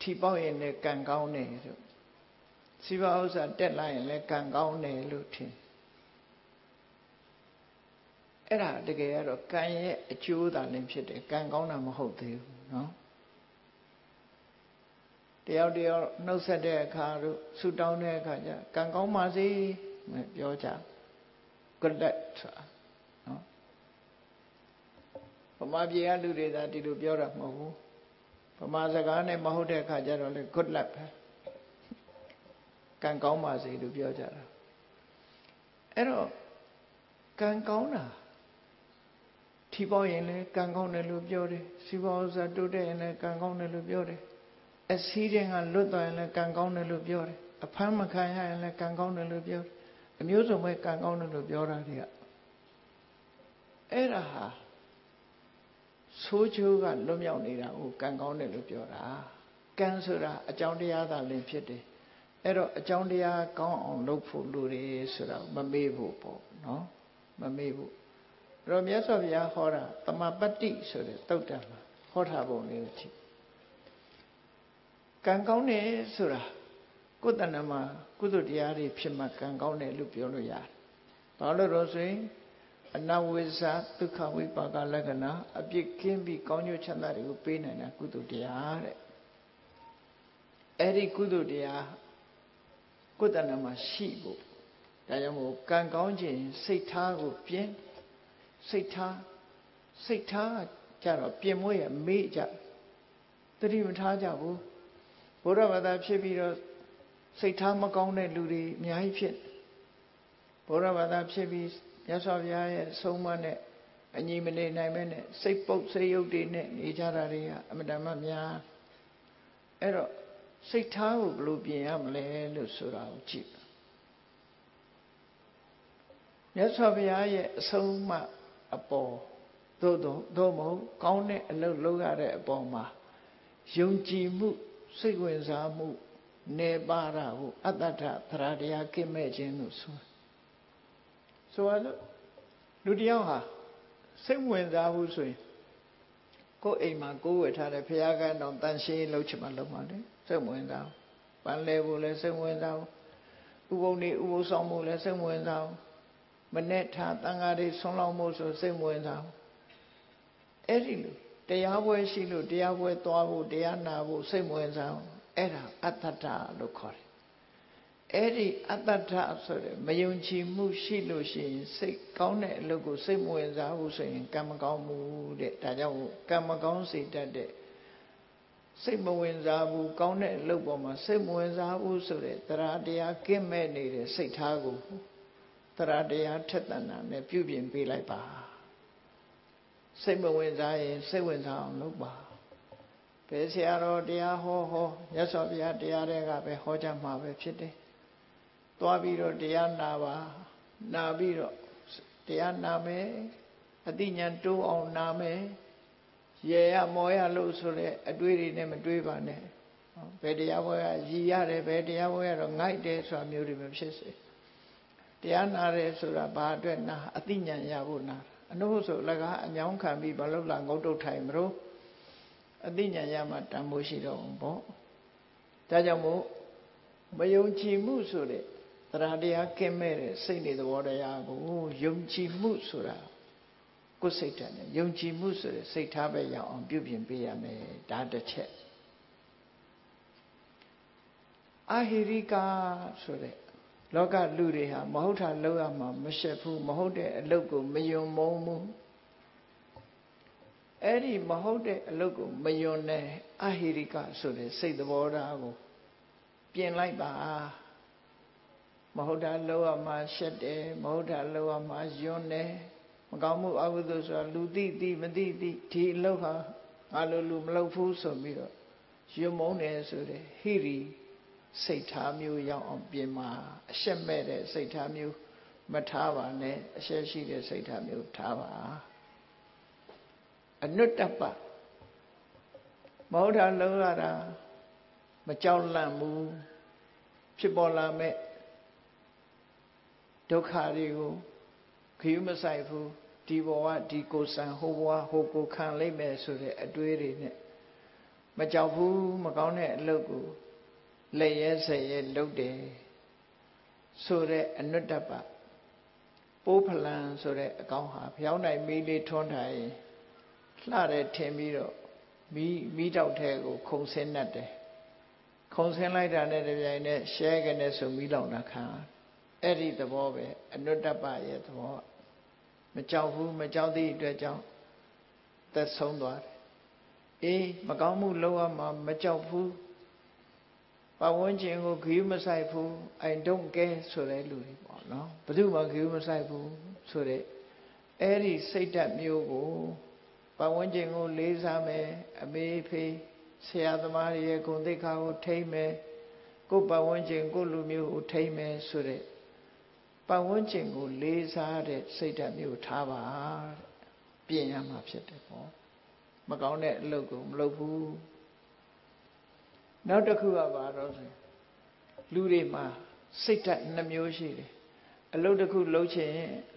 ထီပေါက်ရင်လည်းကံကောင်းတယ်လို့စီပါဥစ္စာတက်လာရင်လည်းကံကောင်းတယ်လို့ထင်အဲ့ဒါတကယ်ကတော့ကံရဲ့အကျိုးသာလည်းဖြစ်တယ်ကံကောင်းတာမဟုတ်သေးဘူးနော် တယောက်တယောက်နှုတ်ဆက်တဲ့အခါတို့ဆူတောင်းတဲ့အခါကျကံကောင်းပါစေပြောကြ good luck ဆိုတာနော်ဗမာပြည်ကလူတွေသာဒီလိုပြောတာမဟုတ်ဘူးဗမာစကားနဲ့မဟုတ်တဲ့အခါကျတော့လေ good luck ပဲကံကောင်းပါစေလို့ပြောကြတာအဲ့တော့ကံကောင်းတာထီပေါရင်လည်းကံကောင်းတယ်လို့ပြောတယ်စီပေါဥစ္စာတိုးတက်ရင်လည်းကံကောင်းတယ်လို့ပြောတယ် အစည်းတဲ့ကလွတ်သွားရင်လည်းကံကောင်းတယ်လို့ပြောတယ်အဖမ်းမခံရရင်လည်းကံကောင်းတယ်လို့ပြောတယ်အမျိုးစုံပဲကံကောင်းတယ်လို့ပြောတာတွေကအဲ့ဒါဟာဆိုးချိုးကလွတ်မြောက်နေတာကိုကံကောင်းတယ်လို့ပြောတာကံဆိုတာအကြောင်းတရားသာလင်ဖြစ်တယ်အဲ့တော့အကြောင်းတရားကောင်းအောင်လုပ်ဖို့လူတွေဆိုတာမမေ့ဖို့ပေါ့နော်မမေ့ဖို့အဲ့တော့မြတ်စွာဘုရားဟောတာတမပတ္တိဆိုတဲ့တုတ်တံမှာဟောထားပုံလေးကိုကြည့်ကံ ကောင်းတယ်ဆိုတာကိုယ်တဏ္ဍမှာကုသတရားတွေဖြစ်မှကံကောင်းတယ်လို့ပြောလို့ရတယ်။ဘာလို့လို့ဆိုရင်အနဝိဇ္ဇဒုက္ခဝိပါကလက္ခဏာအပြစ်ကင်းပြီးကောင်းကျိုးချမ်းသာတွေကိုပေးနိုင်တာကုသတရားတဲ့။အဲ့ဒီကုသတရားကိုယ်တဏ္ဍမှာရှိဖို့ဒါကြောင့်မို့ကံကောင်းခြင်းစိတ်ထားကိုပြင်းစိတ်ထားစိတ်ထားကြတော့ပြင်မွေးရမေ့ကြတတိမထားကြဘူး ဘုရားဘာသာဖြစ်ပြီးတော့စိတ်ထားမကောင်းတဲ့လူတွေအများကြီးဖြစ်ဘုရားဘာသာဖြစ်ပြီးမြတ်စွာဘုရားရဲ့ဆုံးမနဲ့အညီမနေနိုင်မဲ့နဲ့စိတ်ပုတ်စိတ်ယုတ်တွေနဲ့နေကြတာတွေကအမတမများအဲ့တော့စိတ်ထားကိုဘယ်လိုပြင်ရမလဲလို့ဆိုတာကိုကြည့်မြတ်စွာဘုရားရဲ့အဆုံးအမအပေါ်သို့တော့သို့မဟုတ်ကောင်းတဲ့အလုပ်လုပ်ရတဲ့အပေါ်မှာယုံကြည်မှု စိတ်ဝင်စားမှုနေပါရဟုအတ္တထသရတရားကိမဲ့ခြင်းလို့ဆိုဆိုရလို့လူတယောက်ဟာစိတ်ဝင်စားဘူးဆိုရင်ကိုယ်အိမ်မှာကိုယ်ဝယ်ထားတဲ့ဖရာကန်းတော်တန်ရှင်းလုပ်ချင်မှလုပ်မှလေစိတ်ဝင်စားပန်းလဲဖို့လည်းစိတ်ဝင်စားဥပုံနေဥပုဆောင်မှုလည်းစိတ်ဝင်စားမနဲ့ထားတန်ဃာတွေဆွမ်းလောင်းမှုဆိုစိတ်ဝင်စားအဲ့ဒီလို တရားပွဲရှိလို့တရားပွဲသွားဖို့တရားနာဖို့စိတ်ဝင်စားအဲ့ဒါအတ္တတလို့ခေါ်တယ်အဲ့ဒီအတ္တတဆိုတဲ့မယုံကြည်မှုရှိလို့ရှိရင်စိတ်ကောင်းတဲ့အလုပ်ကိုစိတ်မဝင်စားဘူးဆိုရင်ကံမကောင်းဘူးတဲ့ဒါကြောင့်ကံမကောင်းစေတတ်တဲ့စိတ်မဝင်စားဘူးကောင်းတဲ့အလုပ်ပေါ်မှာစိတ်မဝင်စားဘူးဆိုတဲ့တရားတရားကင်းမဲ့နေတဲ့စိတ်ထားကိုတရားတရားထက်သန်တာနဲ့ပြုပြင်ပေးလိုက်ပါ စိတ်မဝင်စားရင်စိတ်ဝင်စားအောင်လုပ်ပါဘယ်ဆရာတော်တရားဟောဟောရသော်ဘုရားတရားတွေကပဲဟောကြမှာပဲဖြစ်တယ်သွားပြီးတော့တရားနာပါနာပြီးတော့တရားနာမယ်အတိညာတိုးအောင်နာမယ်ရေရမောရလို့ဆိုတဲ့အတွေးတွေနဲ့မတွေးပါနဲ့ဘယ်တရားပွဲကရည်ရတယ်ဘယ်တရားပွဲကတော့ငိုက်တယ်ဆိုတာမျိုးတွေမဖြစ်စေတရားနာတယ်ဆိုတာဘာအတွက်နာအတိညာရဖို့နာ အနုဆိုလကားအညောင်းခံပြီးဘာလို့လာငုတ်တုတ်ထိုင်မလို့အသိဉာဏ်ရမှတန်ဖိုးရှိတော့ဘောဒါကြောင့်မို့မယုံကြည်မှုဆိုတဲ့တရားတရားကင်းမဲ့တဲ့စိတ်နေသဘောတရားကိုယုံကြည်မှုဆိုတာကိုယ်စိတ်ဓာတ်နဲ့ယုံကြည်မှုဆိုတဲ့စိတ်ထားပဲရအောင်ပြုပြင်ပေးရမယ်ဒါတစ်ချက်အာဟိရိကာဆိုတဲ့ လောကလူတွေဟာမဟုတ်တာလောက်ရမှာမရှက်ဘူးမဟုတ်တဲ့အလုပ်ကိုမယုံမုန်းဘူးအဲ့ဒီမဟုတ်တဲ့အလုပ်ကိုမယွန်နဲ့အဟိရိကဆိုတဲ့စိတ်သဘောထားကိုပြင်လိုက်ပါမဟုတ်တာလောက်ရမှာရှက်တယ်မဟုတ်တာလောက်ရမှာယွန်းတယ်မကောင်းမှုအကုသိုလ်ဆိုတာလူသိသိမသိသိဒီအလုပ်ဟာငါလိုလူမလုပ်ဘူးဆိုပြီးတော့ယွန်းမုန်းတယ်ဆိုတဲ့ဟိရိ စိတ်ထားမျိုးရောက်အောင်ပြင်ပါအရှက်မဲ့တဲ့စိတ်ထားမျိုးမထားပါနဲ့အရှက်ရှိတဲ့စိတ်ထားမျိုးထားပါအနုတ္တပမဟုတ်တာလုံးရတာမကြောက်လန့်ဘူးဖြစ်ပေါ်လာမဲ့ဒုက္ခတွေကိုခယူးမဆိုင်ဘူးဒီဘဝဒီကိုဆံဟိုဘဝဟိုကိုခံလိုက်မယ်ဆိုတဲ့အတွေးတွေနဲ့မကြောက်ဘူးမကောင်းတဲ့အလုပ်ကို လက်ရဲဆက်ရဲလုပ်တယ်ဆိုတဲ့အနုတ္တပပိုးဖလန်ဆိုတဲ့အကောင်ဟာဖျောင်းနိုင်မီးလေးထွန်းထိုင်လှတယ်ထင်ပြီးတော့မီးမီးတောက်ထဲကို ခုံဆင်းတတ်တယ်ခုံဆင်းလိုက်တာနဲ့တပြိုင်နက်ရှဲကနေဆိုပြီးလောင်တာခံအဲ့ဒီသဘောပဲအနုတ္တပရဲ့သဘောမကြောက်ဘူးမကြောက်သည့်အတွက်ကြောင့်သက်ဆုံးသွားတယ်အေးမကောင်းမှုလုပ်ရမှာမကြောက်ဘူးပတ် ဝန်းကျင်ကိုဂရုမစိုက်ဘူး I don't care ဆိုတဲ့လူတွေပေါ့နော်ဘယ်သူမှဂရုမစိုက်ဘူးဆိုတဲ့အဲ့ဒီစိတ်ဓာတ်မျိုးကိုပတ်ဝန်းကျင်ကိုလေးစားမယ်အမေဖေးဆရာသမားတွေရဲ့ဂုဏ်သိက္ခာကိုထိမ့်မယ်ကိုယ်ပတ်ဝန်းကျင်ကိုယ်လူမျိုးကိုထိမ့်မယ်ဆိုတဲ့ပတ်ဝန်းကျင်ကိုလေးစားတဲ့စိတ်ဓာတ်မျိုးထားပါတဲ့ပြင်ရမှာဖြစ်တယ်ပေါ့မကောင်းတဲ့အလုပ်ကိုမလုပ်ဘူး နောက်တစ်ခုကဘာတော့ဆိုလူတွေမှာစိတ်ဓာတ်နှမျိုးရှိတယ်အလုပ်တစ်ခုလုပ်ချင်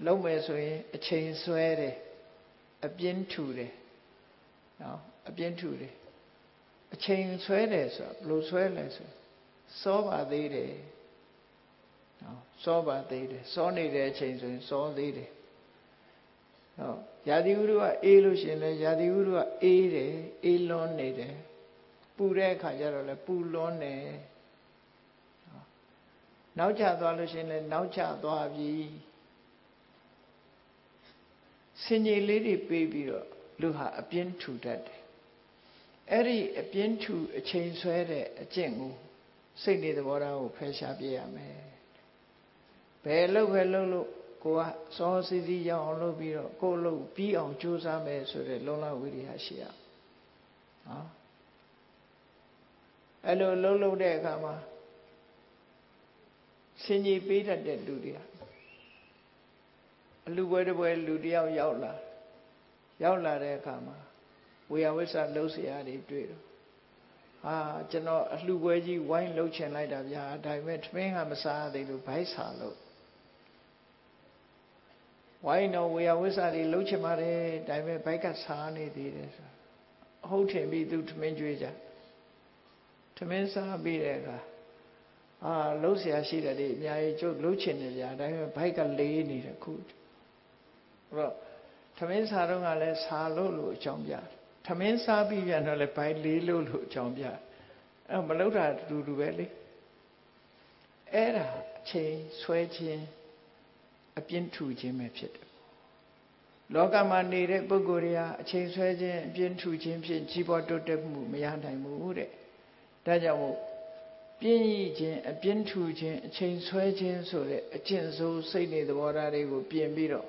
လုပ်မယ်ဆိုရင်အချိန်ဆွဲတယ်အပြင်းထူတယ်နော်အပြင်းထူတယ်အချိန်ဆွဲတယ်ဆိုတော့ဘယ်လိုဆွဲလဲဆိုစောပါသေးတယ်နော်စောပါသေးတယ်စောနေတဲ့အချိန်ဆိုရင်စောသေးတယ်ဟောရာသီဥတုကအေးလို့ရှိရင်လည်းရာသီဥတုကအေးတယ်အေးလွန်းနေတယ် ပူတဲ့အခါကျတော့လည်းပူလွန်းတယ်နောက်ကျသွားလို့ရှိရင်လည်းနောက်ကျသွားပြီစင်ကြီးလေးတွေပေးပြီးတော့လူဟာအပြင်းထူတတ်တယ်အဲ့ဒီအပြင်းထူအချိန်ဆွဲတဲ့အကျင့်ကိုစိတ်နေသဘောထားကိုဖယ်ရှားပြရမယ်ဘယ်လို့ပဲလို့လို့ကိုကစောစီစီရအောင်လုပ်ပြီးတော့ကိုလို့ပြီးအောင်ကြိုးစားမယ်ဆိုတဲ့လုံလဝိရိယရှိရနော် အဲ့လိုလှုပ်လှုပ်တဲ့အခါမှာဆင်ကြီးပေးတတ်တဲ့လူတွေကအလူပွဲတပွဲလူတယောက်ရောက်လာရောက်လာတဲ့အခါမှာဝေယဝိဆာလှုပ်ဆရာတွေတွေ့တော့ဟာကျွန်တော်အလှပွဲကြီးဝိုင်းလှုပ်ချင်လိုက်တာဗျာဒါပေမဲ့ထမင်းကမစားသေးလို့ဘိုက်ဆာလို့ဝိုင်းတော့ဝေယဝိဆာတွေလှုပ်ချင်ပါတယ်ဒါပေမဲ့ဘိုက်ကစားနေသေးတယ်ဆိုဟုတ်တယ်ပြီသူထမင်းကြွေးကြတယ် ထမင်းစားပြီးတဲ့အခါအာလှုပ်ရှားရှိတယ်ဒီအများကြီးကျုပ်လှုပ်ချင်တယ်ဗျာဒါပေမဲ့ဘိုက်ကလေးနေတယ်ခုအဲ့တော့ထမင်းစားတော့ကလည်းစားလို့လို့အကြောင်းပြထမင်းစားပြီးပြန်တော့လည်းဘိုက်လေးလို့လို့အကြောင်းပြအဲ့မလှုပ်တာတူတူပဲလေအဲ့ဒါအချိန်ဆွဲခြင်းအပြင်းထူခြင်းပဲဖြစ်တယ်လောကမှာနေတဲ့ပုဂ္ဂိုလ်တွေဟာအချိန်ဆွဲခြင်းအပြင်းထူခြင်းဖြင့်ကြီးပွားတိုးတက်မှုမရနိုင်ဘူးတဲ့ ဒါကြောင့်မို့ပြင်းရခြင်းအပြင်းထူခြင်းအချိန်ဆွဲခြင်းဆိုတဲ့အကျင့်ဆိုးစိတ်နေသဘောထားတွေကိုပြင်ပြီးတော့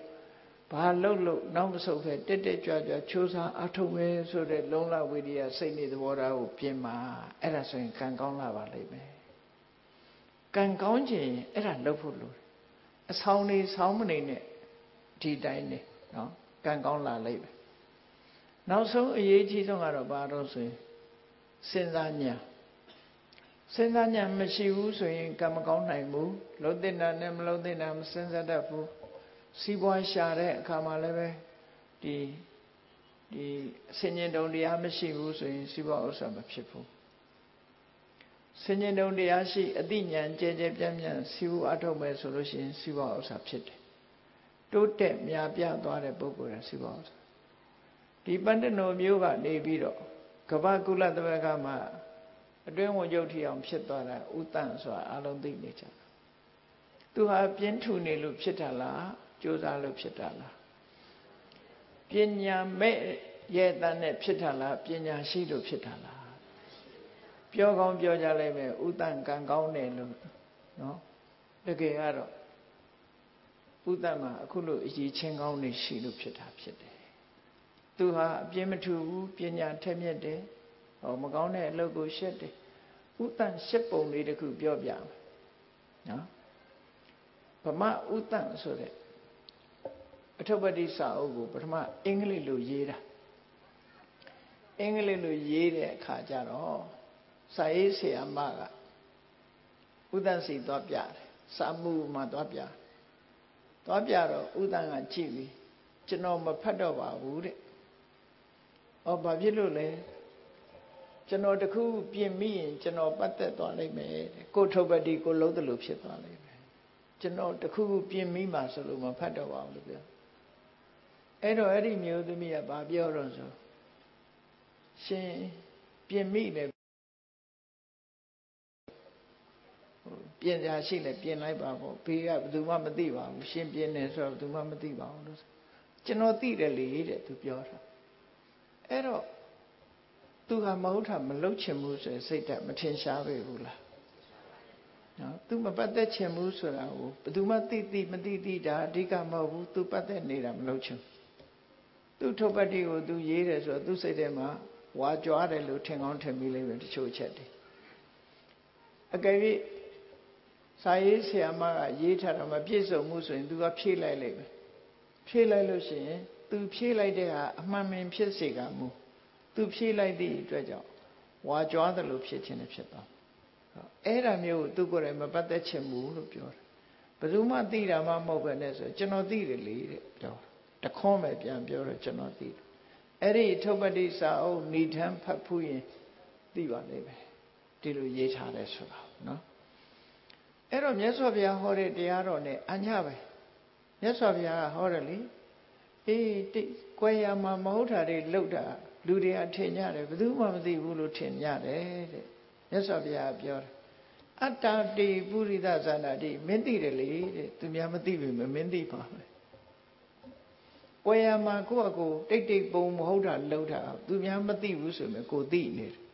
ဘာလှုပ်လို့နောက်မဆုတ်ဖဲတက်တက်ကြွကြွချိုးစားအထုံးပဲဆိုတဲ့လုံလဝိရိယစိတ်နေသဘောထားကိုပြင်ပါအဲ့ဒါဆိုရင်ကံကောင်းလာပါလိမ့်မယ်ကံကောင်းခြင်းအဲ့ဒါလှုပ်ဖို့လိုအဆောင်နေဆောင်းမနေနဲ့ဒီတိုင်းနေနော်ကံကောင်းလာလိမ့်မယ်နောက်ဆုံးအရေးကြီးဆုံးကတော့ဘာတော့ဆိုရင်စဉ်းစားညာ စဉ်းစားညာမရှိဘူးဆိုရင်ကံမကောင်းနိုင်ဘူးလုံးတင်တာနဲ့မလုံးတင်တာမစဉ်းစားတတ်ဘူးစီးပွားရှာတဲ့အခါမှာလည်းပဲဒီဒီဆင်ញင်တုံတရားမရှိဘူးဆိုရင်စီးပွားဥစ္စာမဖြစ်ဘူးဆင်ញင်တုံတရားရှိအတိညာကြဲကြဲပြန့်ပြန့်စီးပွားအထုတ်မယ်ဆိုလို့ရှိရင်စီးပွားဥစ္စာဖြစ်တယ်တိုးတက်များပြားသွားတဲ့ပုဂ္ဂိုလ်ရစီးပွားဥစ္စာဒီပန္တနောမျိုးကနေပြီးတော့ကပ္ပကုလသမဂ္ဂမှာ အတွင်းဝင်ချုပ်ထီအောင်ဖြစ်သွားတာဥတန့်ဆိုတာအလုံးသိနေကြတာသူဟာပြင်းထူနေလို့ဖြစ်တာလားကြိုးစားလို့ဖြစ်တာလားပညာမဲ့ရဲ့တန်းနဲ့ဖြစ်တာလားပညာရှိလို့ဖြစ်တာလားပြောကောင်းပြောကြလိုက်မယ်ဥတန့်ကံကောင်းတယ်လို့နော်တကယ်ကတော့ဥတန့်မှာအခုလိုအရေးချင်းကောင်းနေရှိလို့ဖြစ်တာဖြစ်တယ်သူဟာအပြင်းမထူဘူးပညာထက်မြက်တယ် ဟောမကောင်းတဲ့အလုပ်ကိုရှက်တယ်ဥတန့်ရှက်ပုံလေးတခုပြောပြမယ်နော်ဗမာဥတန့်ဆိုတဲ့အထုပ္ပတိစာအုပ်ကိုပထမအင်္ဂလိပ်လိုရေးတာအင်္ဂလိပ်လိုရေးတဲ့အခါကျတော့စာရေးဆရာမကဥဒ္ဒစီသွားပြတယ်စာမှုမှာသွားပြသွားပြတော့ဥဒ္ဒကကြည့်ပြီးကျွန်တော်မဖတ်တော့ပါဘူးတဲ့။အော်ဘာဖြစ်လို့လဲ ကျွန်တော်တခုပြင်မိရင်ကျွန်တော်ပတ်သက်သွားလိမ့်မယ်တဲ့။ကိုထုပ္ပတိကိုလုံးတယ်လို့ဖြစ်သွားလိမ့်မယ်။ကျွန်တော်တခုပြင်မိမှဆိုလို့မဖတ်တော့ပါဘူးလို့ပြော။အဲ့တော့အဲ့ဒီမျိုးသမီးကဘာပြောတော့ဆိုရှင်ပြင်မိတယ်ပြင်ကြရှိလဲပြင်လိုက်ပါပေါ့ဘေးကဘယ်သူမှမသိပါဘူးရှင်ပြင်နေဆိုတော့ဘယ်သူမှမသိပါဘူးလို့ကျွန်တော်သိတယ်လေတဲ့သူပြောတာအဲ့တော့ သူကမဟုတ်တာမလုပ်ချင်ဘူးဆိုရင်စိတ်ဓာတ်မထင်ရှားပဲဘူးလားနော်သူမပတ်သက်ချင်ဘူးဆိုတာကိုဘယ်သူမှသိသိမသိသိတာအဓိကမဟုတ်ဘူးသူပတ်သက်နေတာမလုပ်ချင်သူထုတ်ပတ်တိကိုသူရေးတယ်ဆိုတော့သူစိတ်ထဲမှာဝါကြွားတယ်လို့ထင်ကောင်းထင်မိလိမ့်မယ်တချို့ချက်တွေအကယ်၍စာရေးဆရာမကရေးထားတာမပြည့်စုံမှုဆိုရင် तू ကဖြည့်လိုက်လိမ့်မယ်ဖြည့်လိုက်လို့ရှိရင် तू ဖြည့်လိုက်တဲ့ဟာအမှန်မှန်ဖြစ်စေကမူ तू ဖြည့်လိုက်သည့်အတွက်ကြောင့်ဝါကြွားတယ်လို့ဖြစ်ခြင်းနဲ့ဖြစ်သွားအဲ့ဒါမျိုးကိုသူကိုယ်တိုင်မပတ်သက်ချင်ဘူးလို့ပြောတယ်ဘယ်သူမှသိတာမှမဟုတ်ပဲနဲ့ဆိုကျွန်တော်သိတယ်လေတဲ့ပြောတခွန်းပဲပြန်ပြောတော့ကျွန်တော်သိတယ်အဲ့ဒီထုတ်ပတိစာအုပ်ဏိထမ်းဖတ်ဖူးရင်သိပါလိမ့်မယ်ဒီလိုရေးထားတယ်ဆိုတာနော်အဲ့တော့မြတ်စွာဘုရားဟောတဲ့တရားတော် ਨੇ အညာပဲမြတ်စွာဘုရားကဟောတယ်လေအေးတိကွယ်ရမှာမဟုတ်တာတွေလှုပ်တာ လူတွေကထင်ကြတယ်ဘယ်သူမှမသိဘူးလို့ထင်ကြတယ်တဲ့မြတ်စွာဘုရားပြောတယ်အတ္တတိပုရိသဇာနာတိမင်းသိတယ်လေတဲ့သူများမသိပြီမင်းသိပါမယ်ကွယ်ရမှာကိုယ့်အကိုတိတ်တိတ်ပုံမဟုတ်တာလှုပ်တာသူများမသိဘူးဆိုရင်ကိုသိနေတယ်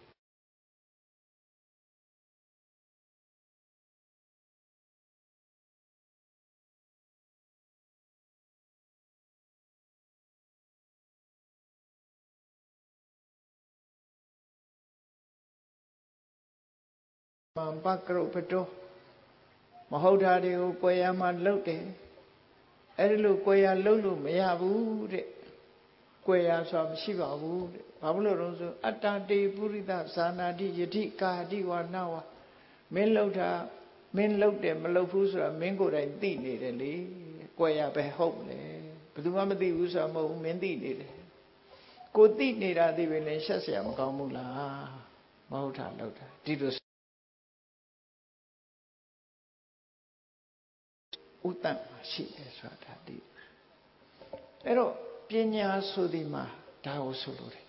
မံပကရုပတောမဟုတ်တာတွေကိုကွယ်ရမှာလှုပ်တယ်အဲ့ဒီလိုကွယ်ရလှုပ်လို့မရဘူးတဲ့ကွယ်ရဆိုတာမရှိပါဘူးတဲ့ဘာလို့လို့ဆိုအတ္တတေပုရိသဇာနာတိယတိကာတိဝနာဝမင်းလှုပ်တာမင်းလှုပ်တယ်မလှုပ်ဘူးဆိုတာမင်းကိုယ်တိုင်သိနေတယ်လေကွယ်ရပဲဟုတ်လေဘယ်သူမှမသိဘူးဆိုတာမဟုတ်ဘူးမင်းသိနေတယ်ကိုသိနေတာသိပြီလေရှက်เสียမကောင်းဘူးလားမဟုတ်တာလှုပ်တာဒီလို ဥတ္တမှာရှိတယ်ဆိုတာဒါဒီအဲ့တော့ပညာဆိုဒီမှာဒါကိုဆိုလို့တယ်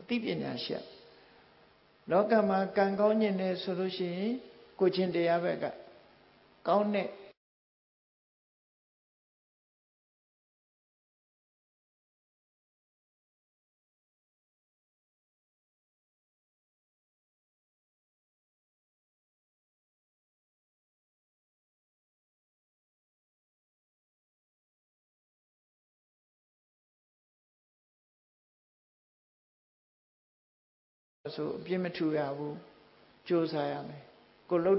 အသိပညာရှိလောကမှာကံကောင်းခြင်းနဲ့ဆိုလို့ရှိရင်ကိုချင်းတရားဘက်ကကောင်းတဲ့ ဆိုအပြစ်မထူရဘူးကြိုးစားရမယ်ကိုလှုပ်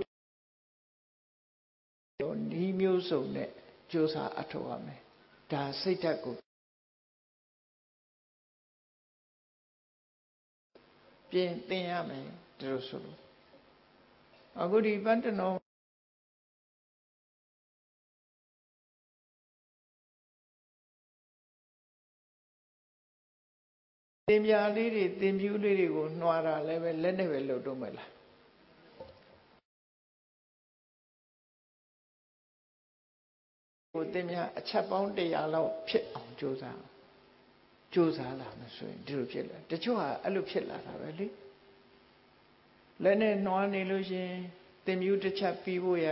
တော့ဤမျိုးစုံနဲ့ကြိုးစားအထောက်ရမယ်ဒါစိတ်ဓာတ်ကိုပြင်သင်ရမယ်ဒါလို့ဆိုလို့အခုဒီပတ္တနော တင်ပြလေးတွေတင်ပြူးလေးတွေကိုနှွာတာလည်းပဲလက်နဲ့ပဲလှုပ်တော့မလားကိုတင်ပြအချက်ပေါင်း100လောက်ဖြစ်အောင်ကြိုးစားကြိုးစားလာမှဆိုရင်ဒီလိုဖြစ်လာတချို့ဟာအဲ့လိုဖြစ်လာတာပဲလေလက်နဲ့နှွားနေလို့ရှင်တင်ပြူးတစ်ချက်ပြီးဖို့ရ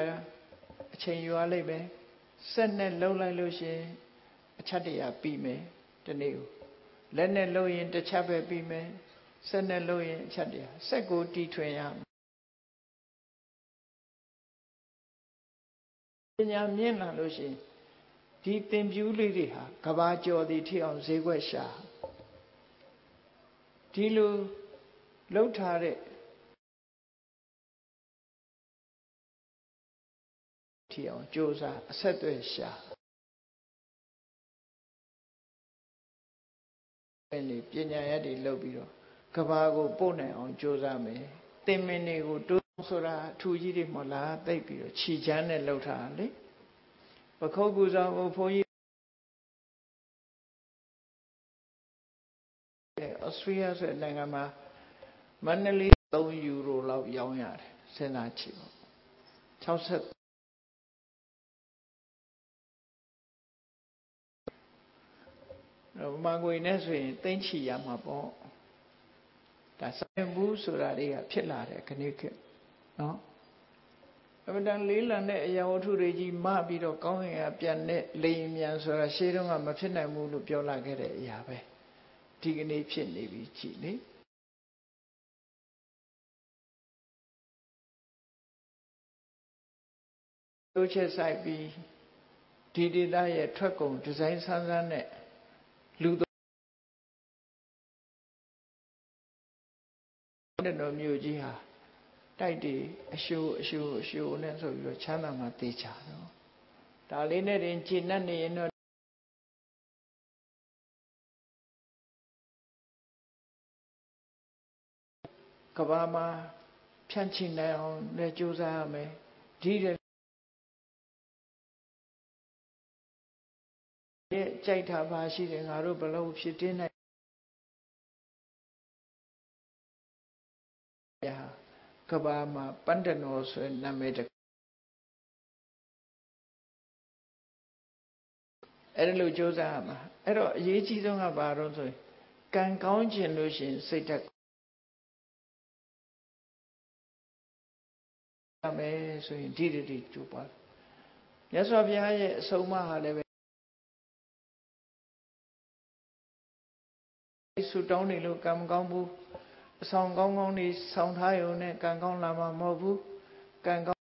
အချိန်ယူရလိမ့်မယ်ဆက်နဲ့လှုပ်လိုက်လို့ရှင်အချက်တရပြီးမယ်ဒီနေ့ကို လက်နဲ့လှုပ်ရင်တစ်ချက်ပဲပြီးမယ်ဆက်နဲ့လှုပ်ရင်အချက်တည်းဆက်ကိုတီထွင်ရပညာမြင့်လာလို့ရှိရင်ဒီသင်ပြူးလေးတွေဟာကဘာကျော်သည်ထိအောင်ဈေးကွက်ရှာဒီလိုလှုပ်ထားတဲ့ထိအောင်ကြိုးစားအဆက်အသွယ်ရှာ နေပညာရည်တွေလုပ်ပြီးတော့ကဘာကိုပို့နိုင်အောင်ကြိုးစားမယ်သင်္မင်းတွေကိုတိုးဆိုတာအထူကြီးတွေမဟုတ်လားတိတ်ပြီးတော့ခြိချမ်းနဲ့လှုပ်ထားလေပခုတ်ကူဆောင်ကိုဘုန်းကြီးဩစတြေးလျဆိုတဲ့နိုင်ငံမှာမန္တလေး3ယူရိုလောက်ရောင်းရတယ်စဉ်းစားကြည့်ပါ 60မာငွေနဲ့ဆိုရင်သိမ့်ချီရမှာပေါ့ဒါဆိုင်ဘူးဆိုတာတွေကဖြစ်လာတယ်ခဏခေတ်နော်အမှန်တန်လေးလံတဲ့အရာဝတ္ထုတွေကြီးမပြီးတော့ကောင်းကင်ကပြန်တဲ့လိမ်မြန်ဆိုတာရှေးတုန်းကမဖြစ်နိုင်ဘူးလို့ပြောလာခဲ့တဲ့အရာပဲဒီကနေ့ဖြစ်နေပြီကြည်လေတို့ချက်ဆိုင်ပြီးဒီဒေတာရဲ့ထွက်ကုန်ဒီဇိုင်းဆန်းဆန်းနဲ့ လူတဲ့တော်မျိုးကြီးဟာတိုက်တည်အရှိုးအရှိုးအရှိုးနဲ့ဆိုပြီးတော့ချမ်းသာမှတေချာတော့ဒါလေးနဲ့တင်ခြေနဲ့နေရင်တော့ကဘာမှာဖြန့်ချိနိုင်အောင်လည်းကြိုးစားရမယ်ဒီတဲ့ ကြိုက်တာပါရှိတယ်ငါတို့ဘလို့ဖြစ်တင်းနိုင်ကဘာမှာပန္တနောဆိုတဲ့နာမည်တအဲ့ဒါလို့ကြိုးစားရမှာအဲ့တော့အရေးကြီးဆုံးကဘာတော့ဆိုရင်ကံကောင်းခြင်းလို့ရှင်စိတ်ဓာတ်ရမယ်ဆိုရင်ဒီတိကျိုးပါမြတ်စွာဘုရားရဲ့အဆုံးအမဟာလည်း ဆုတောင်းနေလို့ကံမကောင်းဘူးအဆောင်ကောင်းကောင်းနေဆောင်ထားရုံနဲ့ကံကောင်းလာမှာမဟုတ်ဘူးကံကောင်း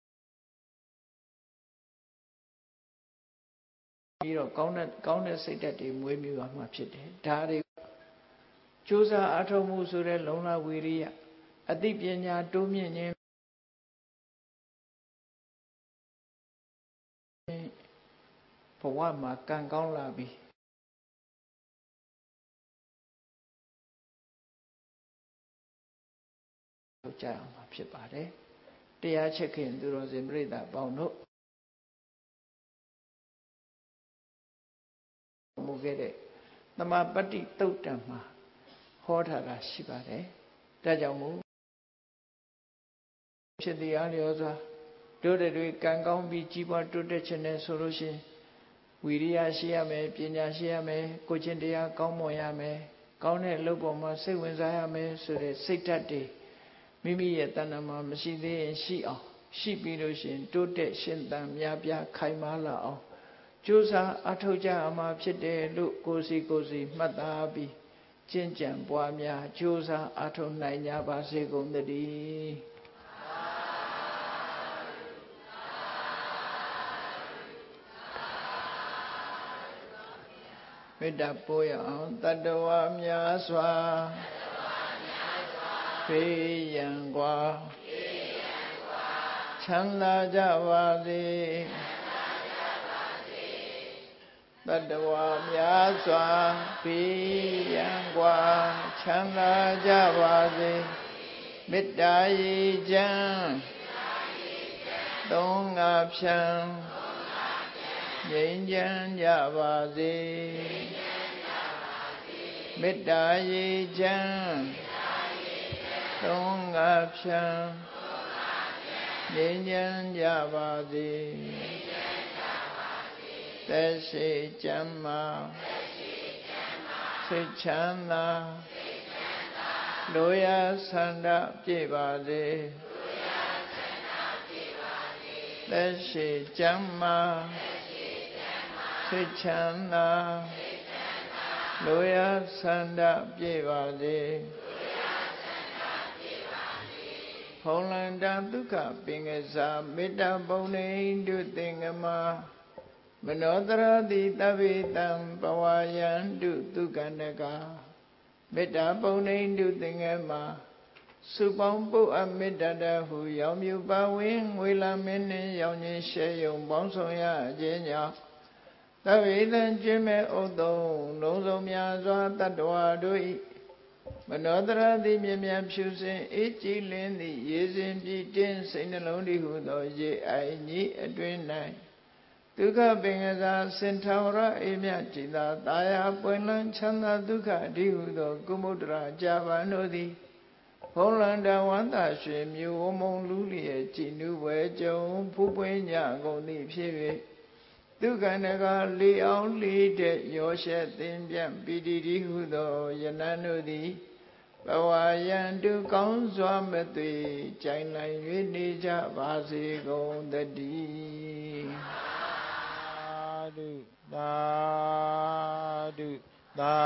ပြီးတော့ကောင်းတဲ့ကောင်းတဲ့စိတ်ဓာတ်တွေမွေးမြူရမှာဖြစ်တယ်ဒါတွေကြိုးစားအထောက်မှုဆိုတဲ့လုံလဝီရိယအသိပညာတိုးမြင့်ခြင်းဘဝမှာကံကောင်းလာပြီ လုပ်ကြအောင်မှာဖြစ်ပါတယ်တရားချက်ခင်သူတော်စင်ပြိဿပေါင်းတို့မူခဲ့တဲ့သမပတ္တိတုတ်တံမှာဟောထားတာရှိပါတယ်ဒါကြောင့်မို့ဖြစ်တရားလျောစွာတို့တွေကံကောင်းပြီးကြီးပွားတိုးတက်ခြင်းနဲ့ဆိုလို့ရှိရင်ဝီရိယရှိရမယ်ပညာရှိရမယ်ကိုချင်းတရားကောင်းမွန်ရမယ်ကောင်းတဲ့လုပ်ပေါ်မှာစိတ်ဝင်စားရမယ်ဆိုတဲ့စိတ်ဓာတ်တွေ မိမိရဲ့တဏ္ဍာမှာမရှိသေးရင်ရှိအောင်ရှိပြီးလို့ရှိရင်တိုးတက်ရှင်သန်များပြားခိုင်မာလာအောင်ကြိုးစားအထောက်ကြအမှာဖြစ်တယ်လို့ကိုစီကိုစီမှတ်သားပြီးကျင့်ကြံပွားများကြိုးစားအထောက်နိုင်ကြပါစေကုန်သတည်းမေတ္တာပို့ရအောင်တတဝများစွာ ဖေးရန်กว่าချမ်းသာကြပါစေတတဝများစွာဖေးရန်กว่าချမ်းသာကြပါစေမေတ္တာရေချမ်းသုံးငါဖြံငြိမ်းချမ်းကြပါစေမေတ္တာရေချမ်း သုံးငါဖြံငြိမ်းချမ်းကြပါစေသက်ရှိချမ်းမာစိတ်ချမ်းသာလိုရာဆန္ဒပြည့်ပါစေသက်ရှိချမ်းမာစိတ်ချမ်းသာလိုရာဆန္ဒပြည့်ပါစေ ဖုံးလန္တာဒုက္ခပင်ကစားမေတ္တာပုံနေတုသင်္ကမမနောတရတိတဗ္ဗေတံပဝါယံတုဒုက္ခနကမေတ္တာပုံနေတုသင်္ကမစုပေါင်းပုတ်အမေတ္တတဟုရောင်မြူပါဝင်ငွေလာမင်းနှင့်ရောင်ချင်းရှဲယုံပေါင်းဆောင်ရခြင်းကြောင့်သဗ္ဗေတံကျွင်းမဲ့ဥတုံလုံးစုံများစွာတတ္တဝါတို့၏ မနောတရသည်မြမြဖြူစင်အေးကြည်လင်းသည့်ရေစဉ်ပြည့်တင်းစိတ်နှလုံးတည်ဟုသောရေအိုင်ကြီးအတွင်၌ဒုက္ခပင်ကစားစင်ထောင်ရအေးမြจิตာတာယာပွင့်လန်းချမ်းသာဒုက္ခအဒီဟုသောကုမုဒ္ဒရာကြာပန်တို့သည်ဘုံလန္တဝန္တာရွှေမျိုးဝမုံလူလျက်ကြည်နူးပွဲကြုံဖူးပွင့်ကြကုန်သည့်ဖြစ်၍ဒုက္ခနကလေအောင်လေတဲ့ရောရှက်သင်ပြပီတိတိဟုသောယနန်တို့သည် ဘဝယံတုကောင်းစွာမသွေကြိုင်နိုင်၍နေကြပါစေကုန်တည်းသာဓုသာဓုသာ